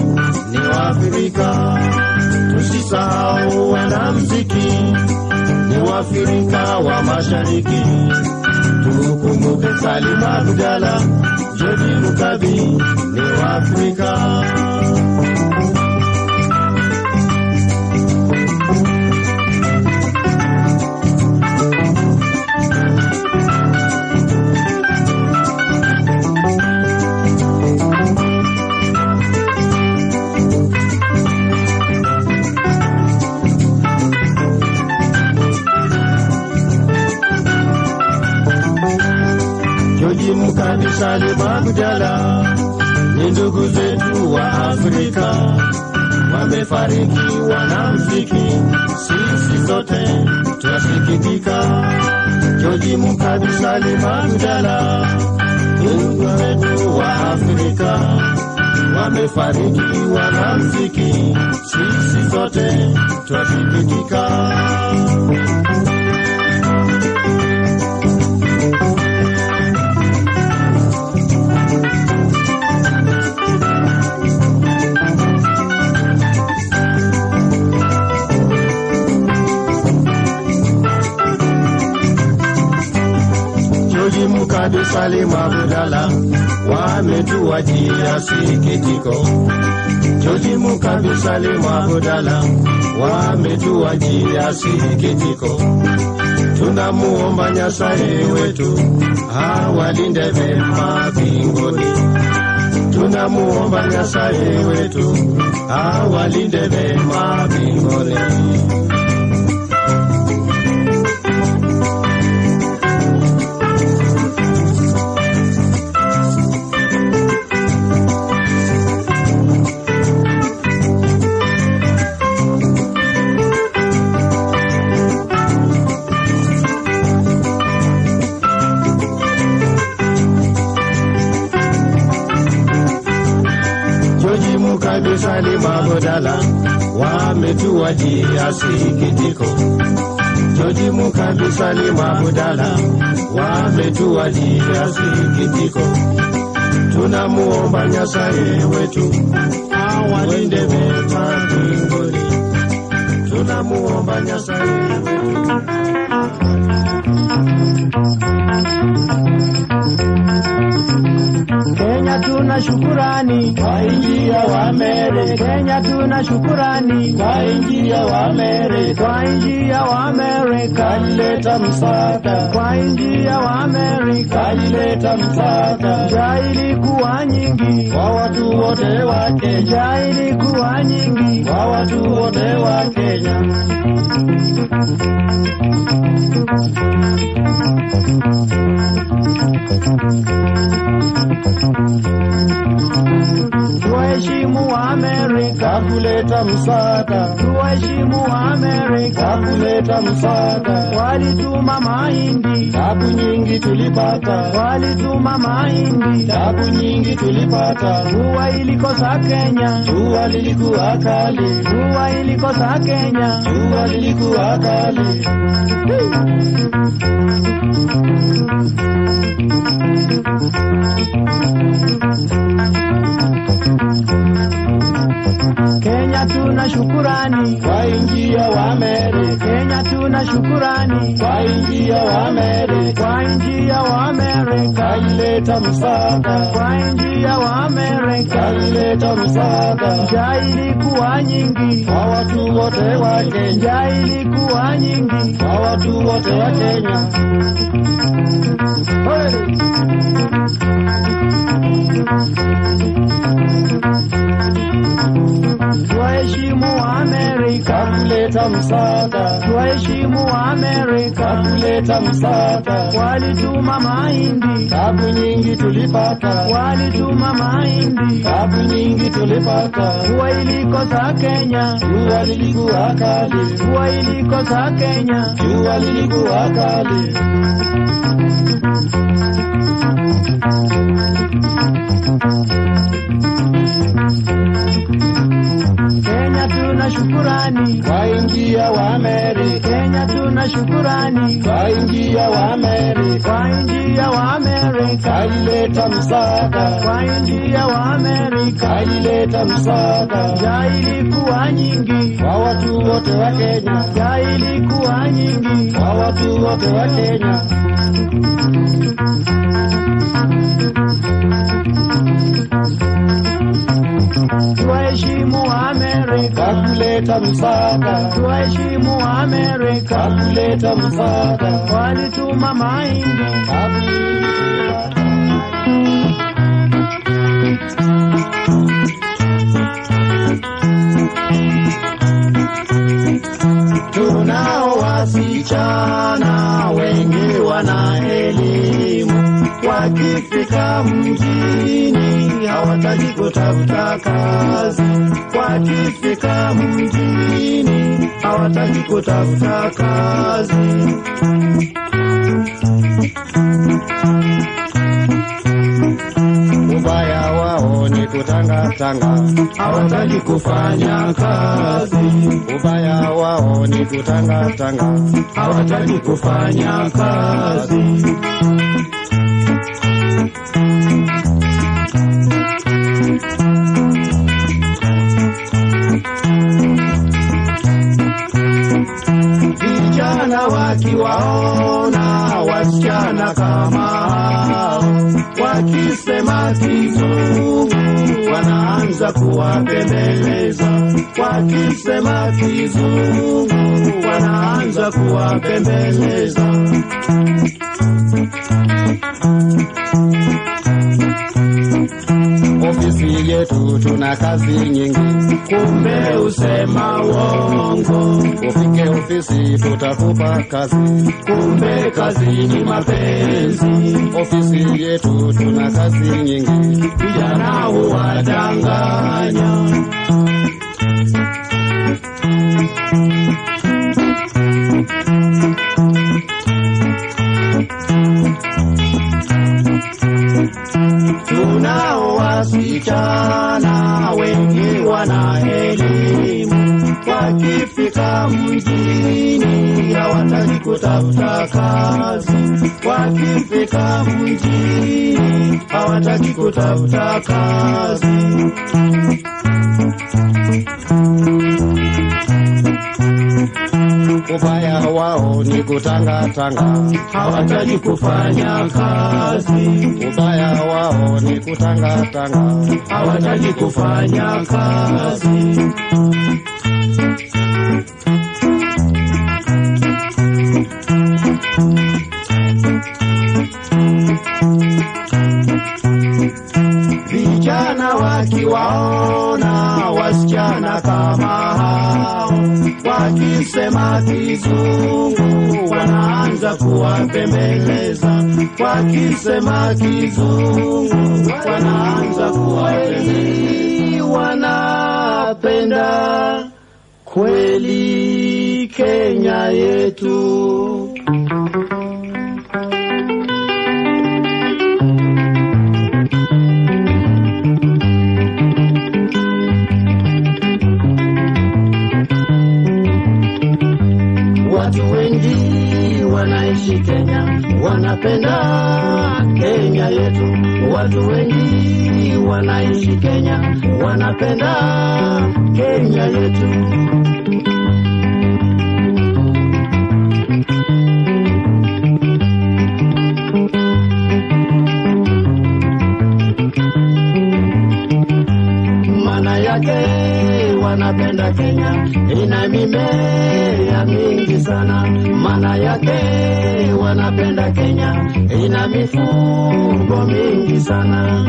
ni wa Afrika. Tusisahau wanamziki ni wa Afrika wa Mashariki, tukumbuke Salim Abdala, George Mukabi ni wa Afrika. Mukabi, Salim Abdala ni ndugu zetu wa Afrika, wamefariki wanamziki, sisi sote twasikitika. Joji Mukadu Salima Abdala ni ndugu zetu wa Afrika, wamefariki wanamziki, sisi sote twasikitika. Mukabi, Salim Abdala wametuachia sikitiko. Joji Mukabi, Salim Abdala wametuachia sikitiko. Tunamuomba Nyasaye wetu awalinde vema mbinguni. Tunamuomba Nyasaye wetu awalinde vema mbinguni. Wametuwajia sikitiko. Jojimu kabisa ni mabodala wametuwajia sikitiko. Tunamuomba Nyasaye wetu awalinde mema mbinguni. Tunamuomba Nyasaye wetu tuna shukurani kwa injia wa mere, Kenya tuna shukurani kwa injia wa mere, kwa injia ya Waamerika, kalileta msaada, kwa injia ya Waamerika. kalileta msaada Njaa ilikuwa nyingi, kwa watu wote wa Kenya, njaa ilikuwa nyingi, kwa watu wote wa Kenya. Tuheshimu Waamerika, kuleta msaada, tuheshimu Waamerika. kuleta msaada, Walituma mahindi, tabu nyingi tulipata, walituma mahindi, tabu nyingi tulipata, Jua ilikosa Kenya, jua lilikuwa kali, jua ilikosa Kenya. jua lilikuwa kali. Kenya tuna shukurani, Kwa injia wa mere, Kenya tuna shukurani, kwa injia wa mere, kwa inji ya Waamerika, kaileta msaada, kwa inji ya Waamerika. kaileta msaada, Njaa ilikuwa nyingi, kwa watu wote wa Kenya, njaa ilikuwa nyingi. kwa watu wote wa Kenya. Tuheshimu Amerika, Kakuleta msaada, tuheshimu Amerika, kakuleta msaada, Walituma mahindi, tabu nyingi tulipata, walituma mahindi. tabu nyingi tulipata, Mvua ilikosa Kenya, jua lilikuwa kali, mvua ilikosa Kenya. jua lilikuwa kali. Kenya tuna shukurani, injia wa mere, Kenya tuna shukurani, kwa injia wa mere, kwa nchi ya Waamerika, kalileta msaada, kwa nchi ya Waamerika. kalileta msaada, Njaa ilikuwa nyingi, kwa watu wote wa Kenya, njaa ilikuwa nyingi. kwa watu wote wa Kenya. Tuheshimu Waamerika, kuleta msaada, tuheshimu Walituma mahindi. Tunao wasichana wengi wana elimu, wakifika mjini hawataki kutafuta kazi, wakifika mjini hawataki kutafuta kazi. Ubaya wao ni kutangatanga, hawataki kufanya kazi. Ubaya wao ni kutangatanga, hawataki kufanya kazi. Vijana wakiwaona wasichana kama hao wakisema kizungu wanaanza kuwapembeleza, wakisema kizungu wanaanza kuwapembeleza. Ofisi yetu tuna kazi nyingi, kumbe usema uongo. Ufike ofisi tutakupa kazi, kumbe kazi ni mapenzi. Ofisi yetu tuna kazi nyingi, vijana huwadanganya. wasichana wengi wana elimu, wakifika mjini hawataki kutafuta kazi, wakifika mjini hawataki kutafuta kazi. Ubaya wao ni kutangatanga, hawataki kufanya kazi. Ubaya wao ni kutangatanga, hawataki kufanya kazi. Vijana wakiwaona wasichana kama wakisema kizungu wanaanza kuwapembeleza, wakisema kizungu wanaanza kuwapembeleza. Wanapenda kweli Kenya yetu. Wanaishi Kenya, wanapenda Kenya yetu. Watu wengi wanaishi Kenya, wanapenda Kenya yetu. maana yake wanapenda Kenya, ina mimea mingi sana. Maana yake wanapenda Kenya, ina mifugo mingi sana.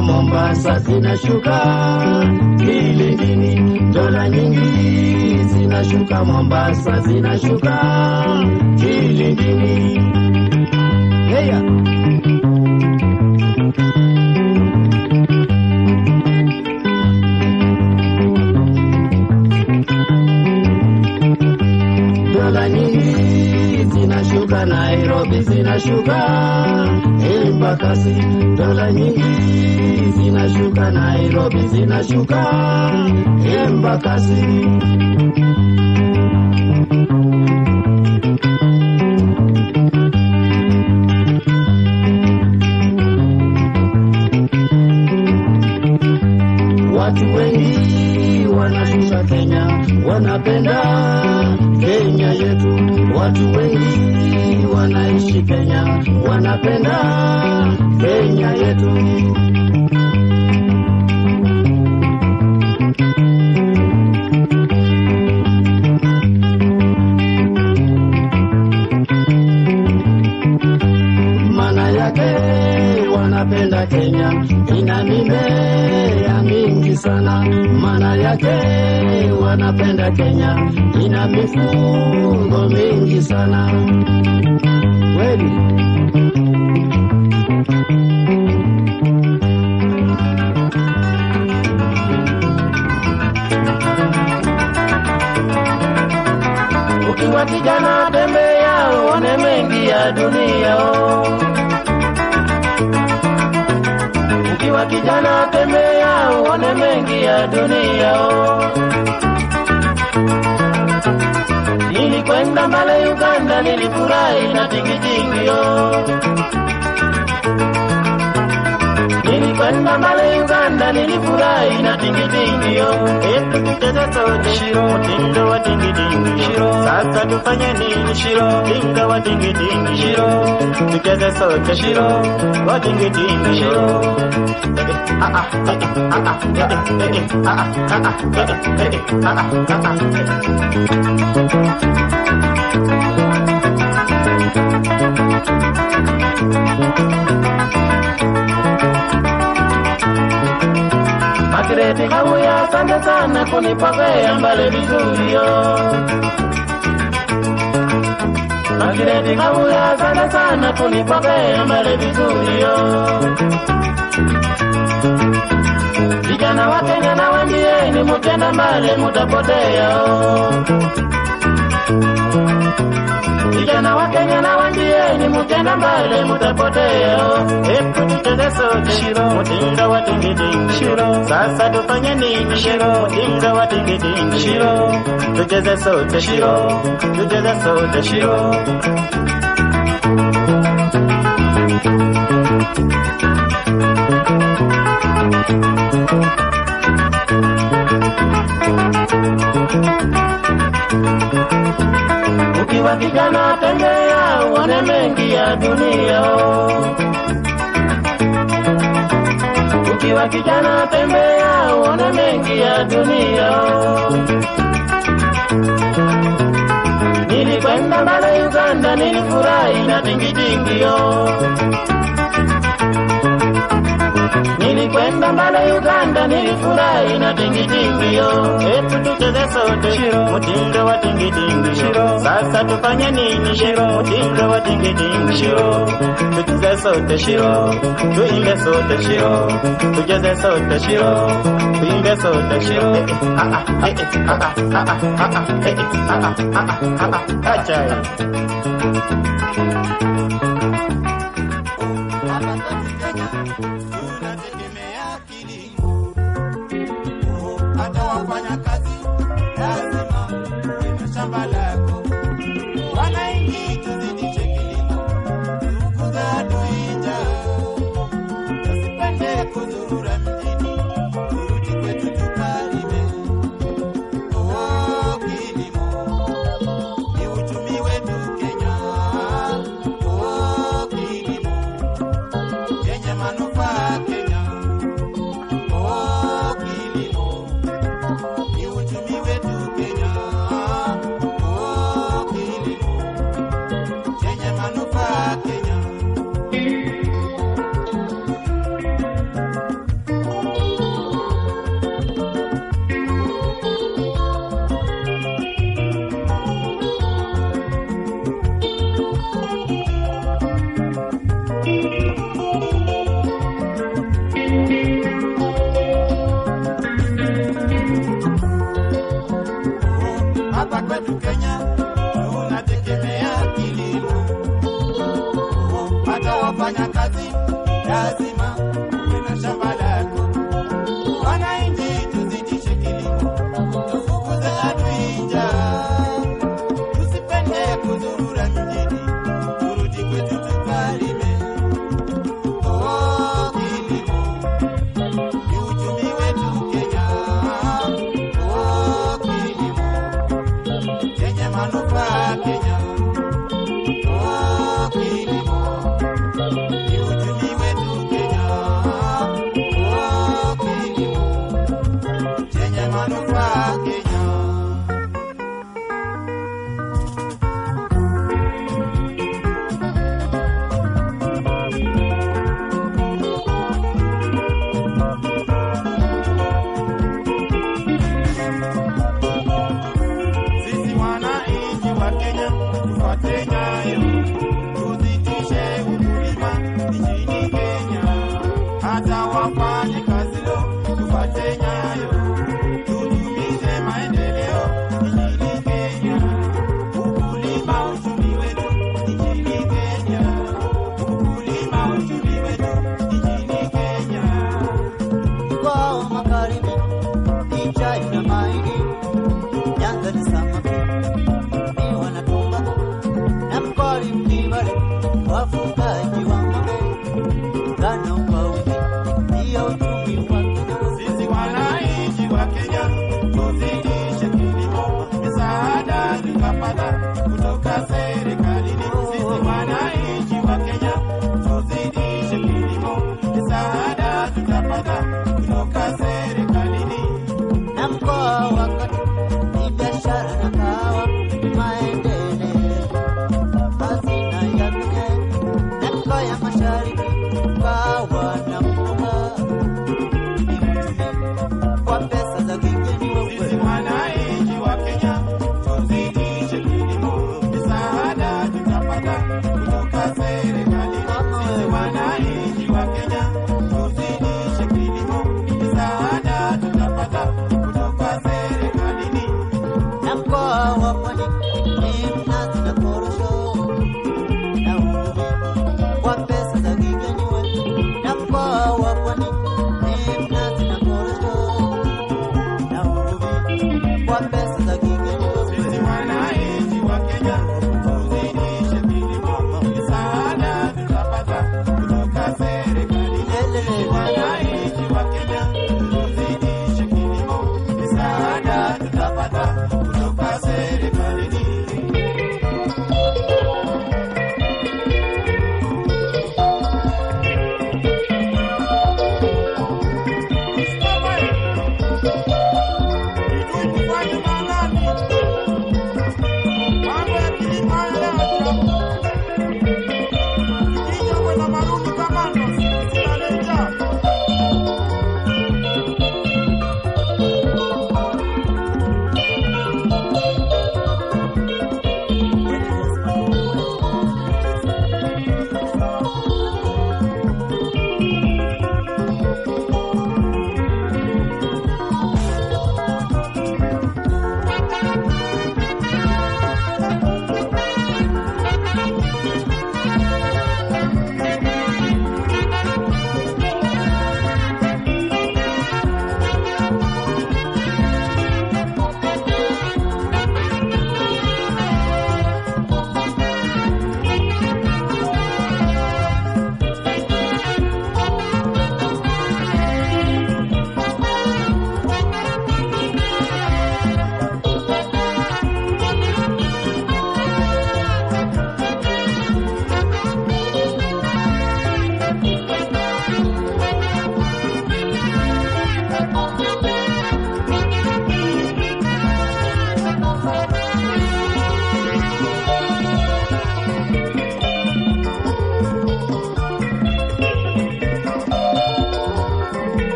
Mombasa, zinashuka Kilindini. Dola nyingi zinashuka Mombasa, zinashuka Kilindini. Hey, dola zinashuka Nairobi, zinashuka Embakasi. Dola nyingi zinashuka Nairobi, zinashuka Embakasi. Watu wengi wanashusha Kenya, wanapenda Kenya yetu. Watu wengi wanaishi Kenya, wanapenda Kenya yetu. maana yake wanapenda Kenya, ina mimea mingi sana. Maana yake wanapenda Kenya, ina mifungo mingi sana. Kweli Ukiwa kijana tembea uone mengi ya dunia. Ukiwa kijana tembea uone mengi ya dunia. Nilifurahi na tingitingi nilifurahi na tingitingi yo. Etu tucheze sote shiro, tindo wa tingitingi shiro. Sasa tufanye nini shiro, tinga wa tingitingi shiro. Tucheze sote shiro, wa tingitingi shiro. Ah ah Magreti Kabuya, asante sana kunipokea mbali vizuri yo. Magreti Kabuya, sana kunipokea mbali vizuri. Vijana wa Kenya na wambieni, mutenda mbali mutapotea. Vijana wa Kenya na wanjieni, mukenda mbale mutapotea. Hebu tucheze sote shiro, mutinga wa tingitingi shiro. Sasa tufanye nini shiro, mutinga wa tingitingi shiro. Tucheze sote shiro, tucheze sote shiro. Thank you. wa kijana tembea uone mengi ya dunia. Ukiwa kijana tembea uone mengi ya dunia. Nilikwenda mbale Uganda, nilifurahi na tingitingio Nilikwenda mbana Uganda, nilifurahi na tingitingio. Hebu tucheze sote mtindo wa tingitingio. Sasa tufanye nini? Shiro Mtindo wa shiro. Tucheze sote shiro, tuimbe sote shiro, tucheze sote shiro, tuimbe sote shiro. Acha. fanya kazi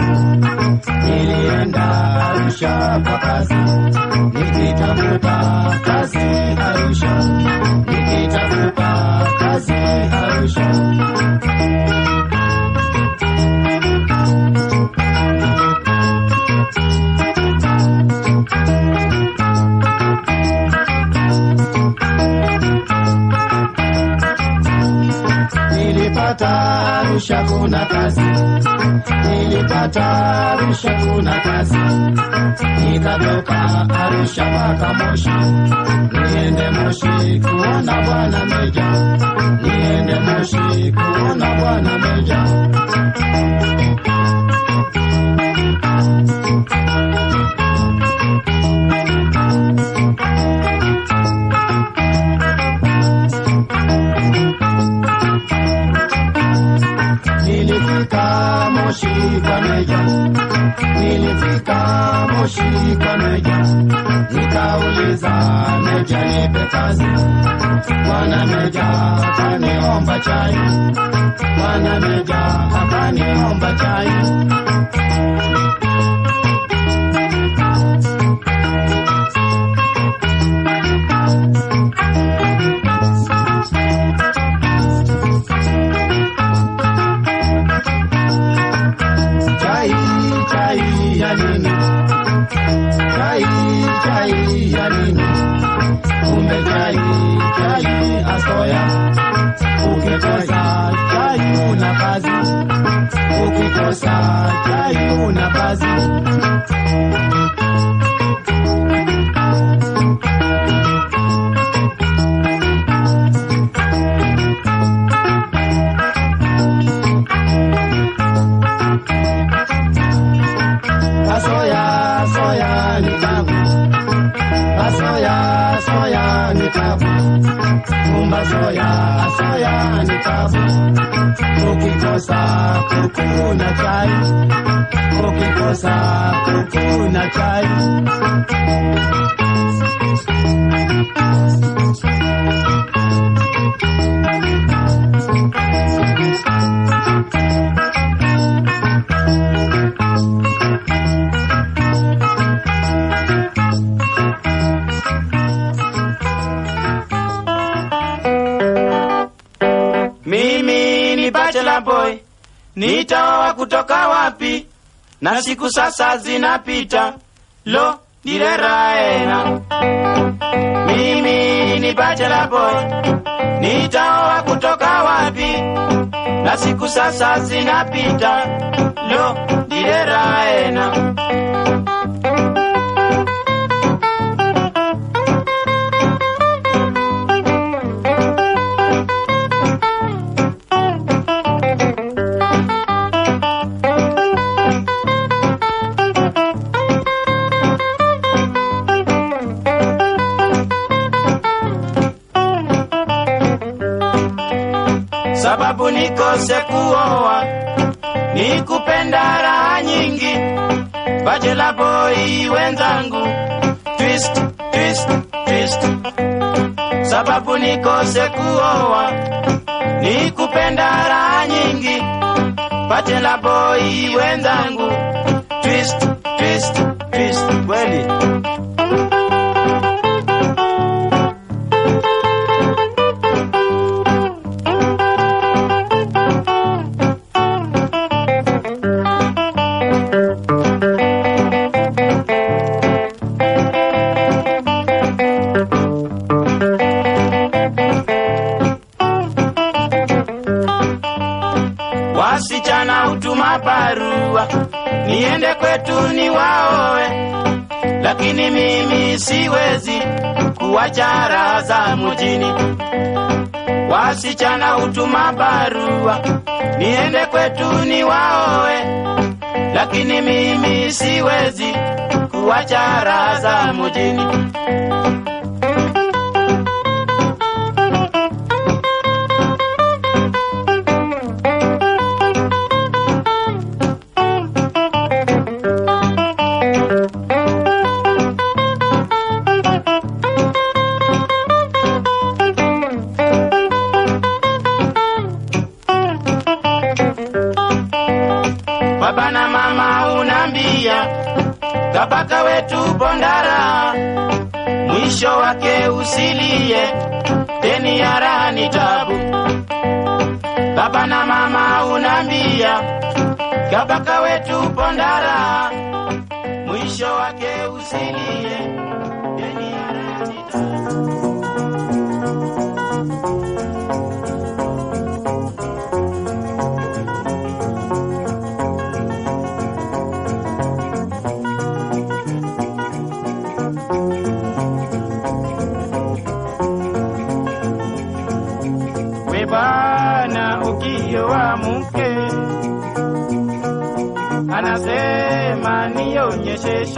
love. National. na siku sasa zinapita, lo nileraena mimi ni bachelor boy, nitaoa kutoka wapi? Na siku sasa zinapita, lo nileraena kose kuoa. Ni kupenda raha nyingi. Bachelor boy wenzangu, twist twist twist, sababu nikose kuoa. Ni kupenda raha nyingi. Bachelor boy wenzangu. mjini, wasichana hutuma barua niende kwetu ni waoe, lakini mimi siwezi kuwacha raha za mjini. Wake teni ya raha ni tabu. Baba na mama unambia kabaka wetu pondara, mwisho wake usilie,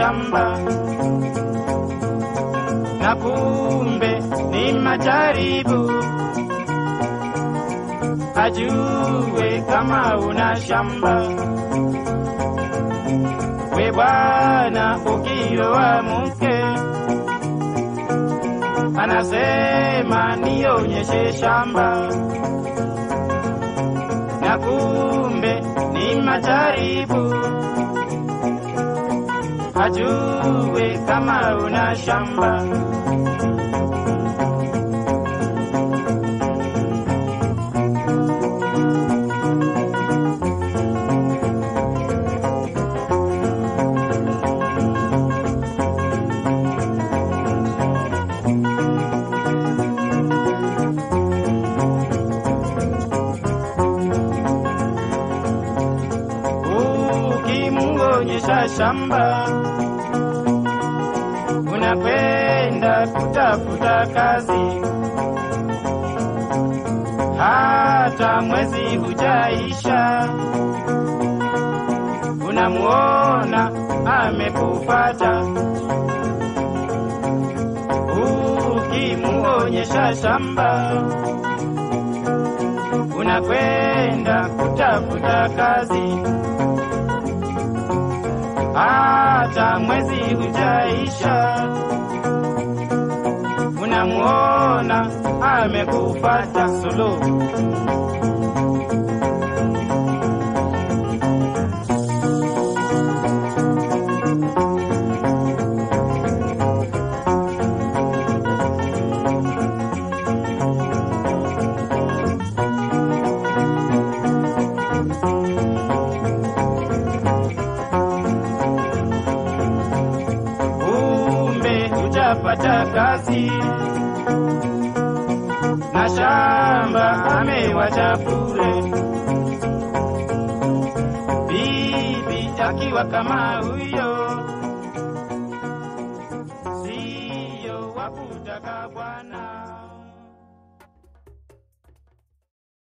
shamba na kumbe ni majaribu. Ajue kama una shamba. We bwana ukioa mke anasema nionyeshe shamba ajue kama una shamba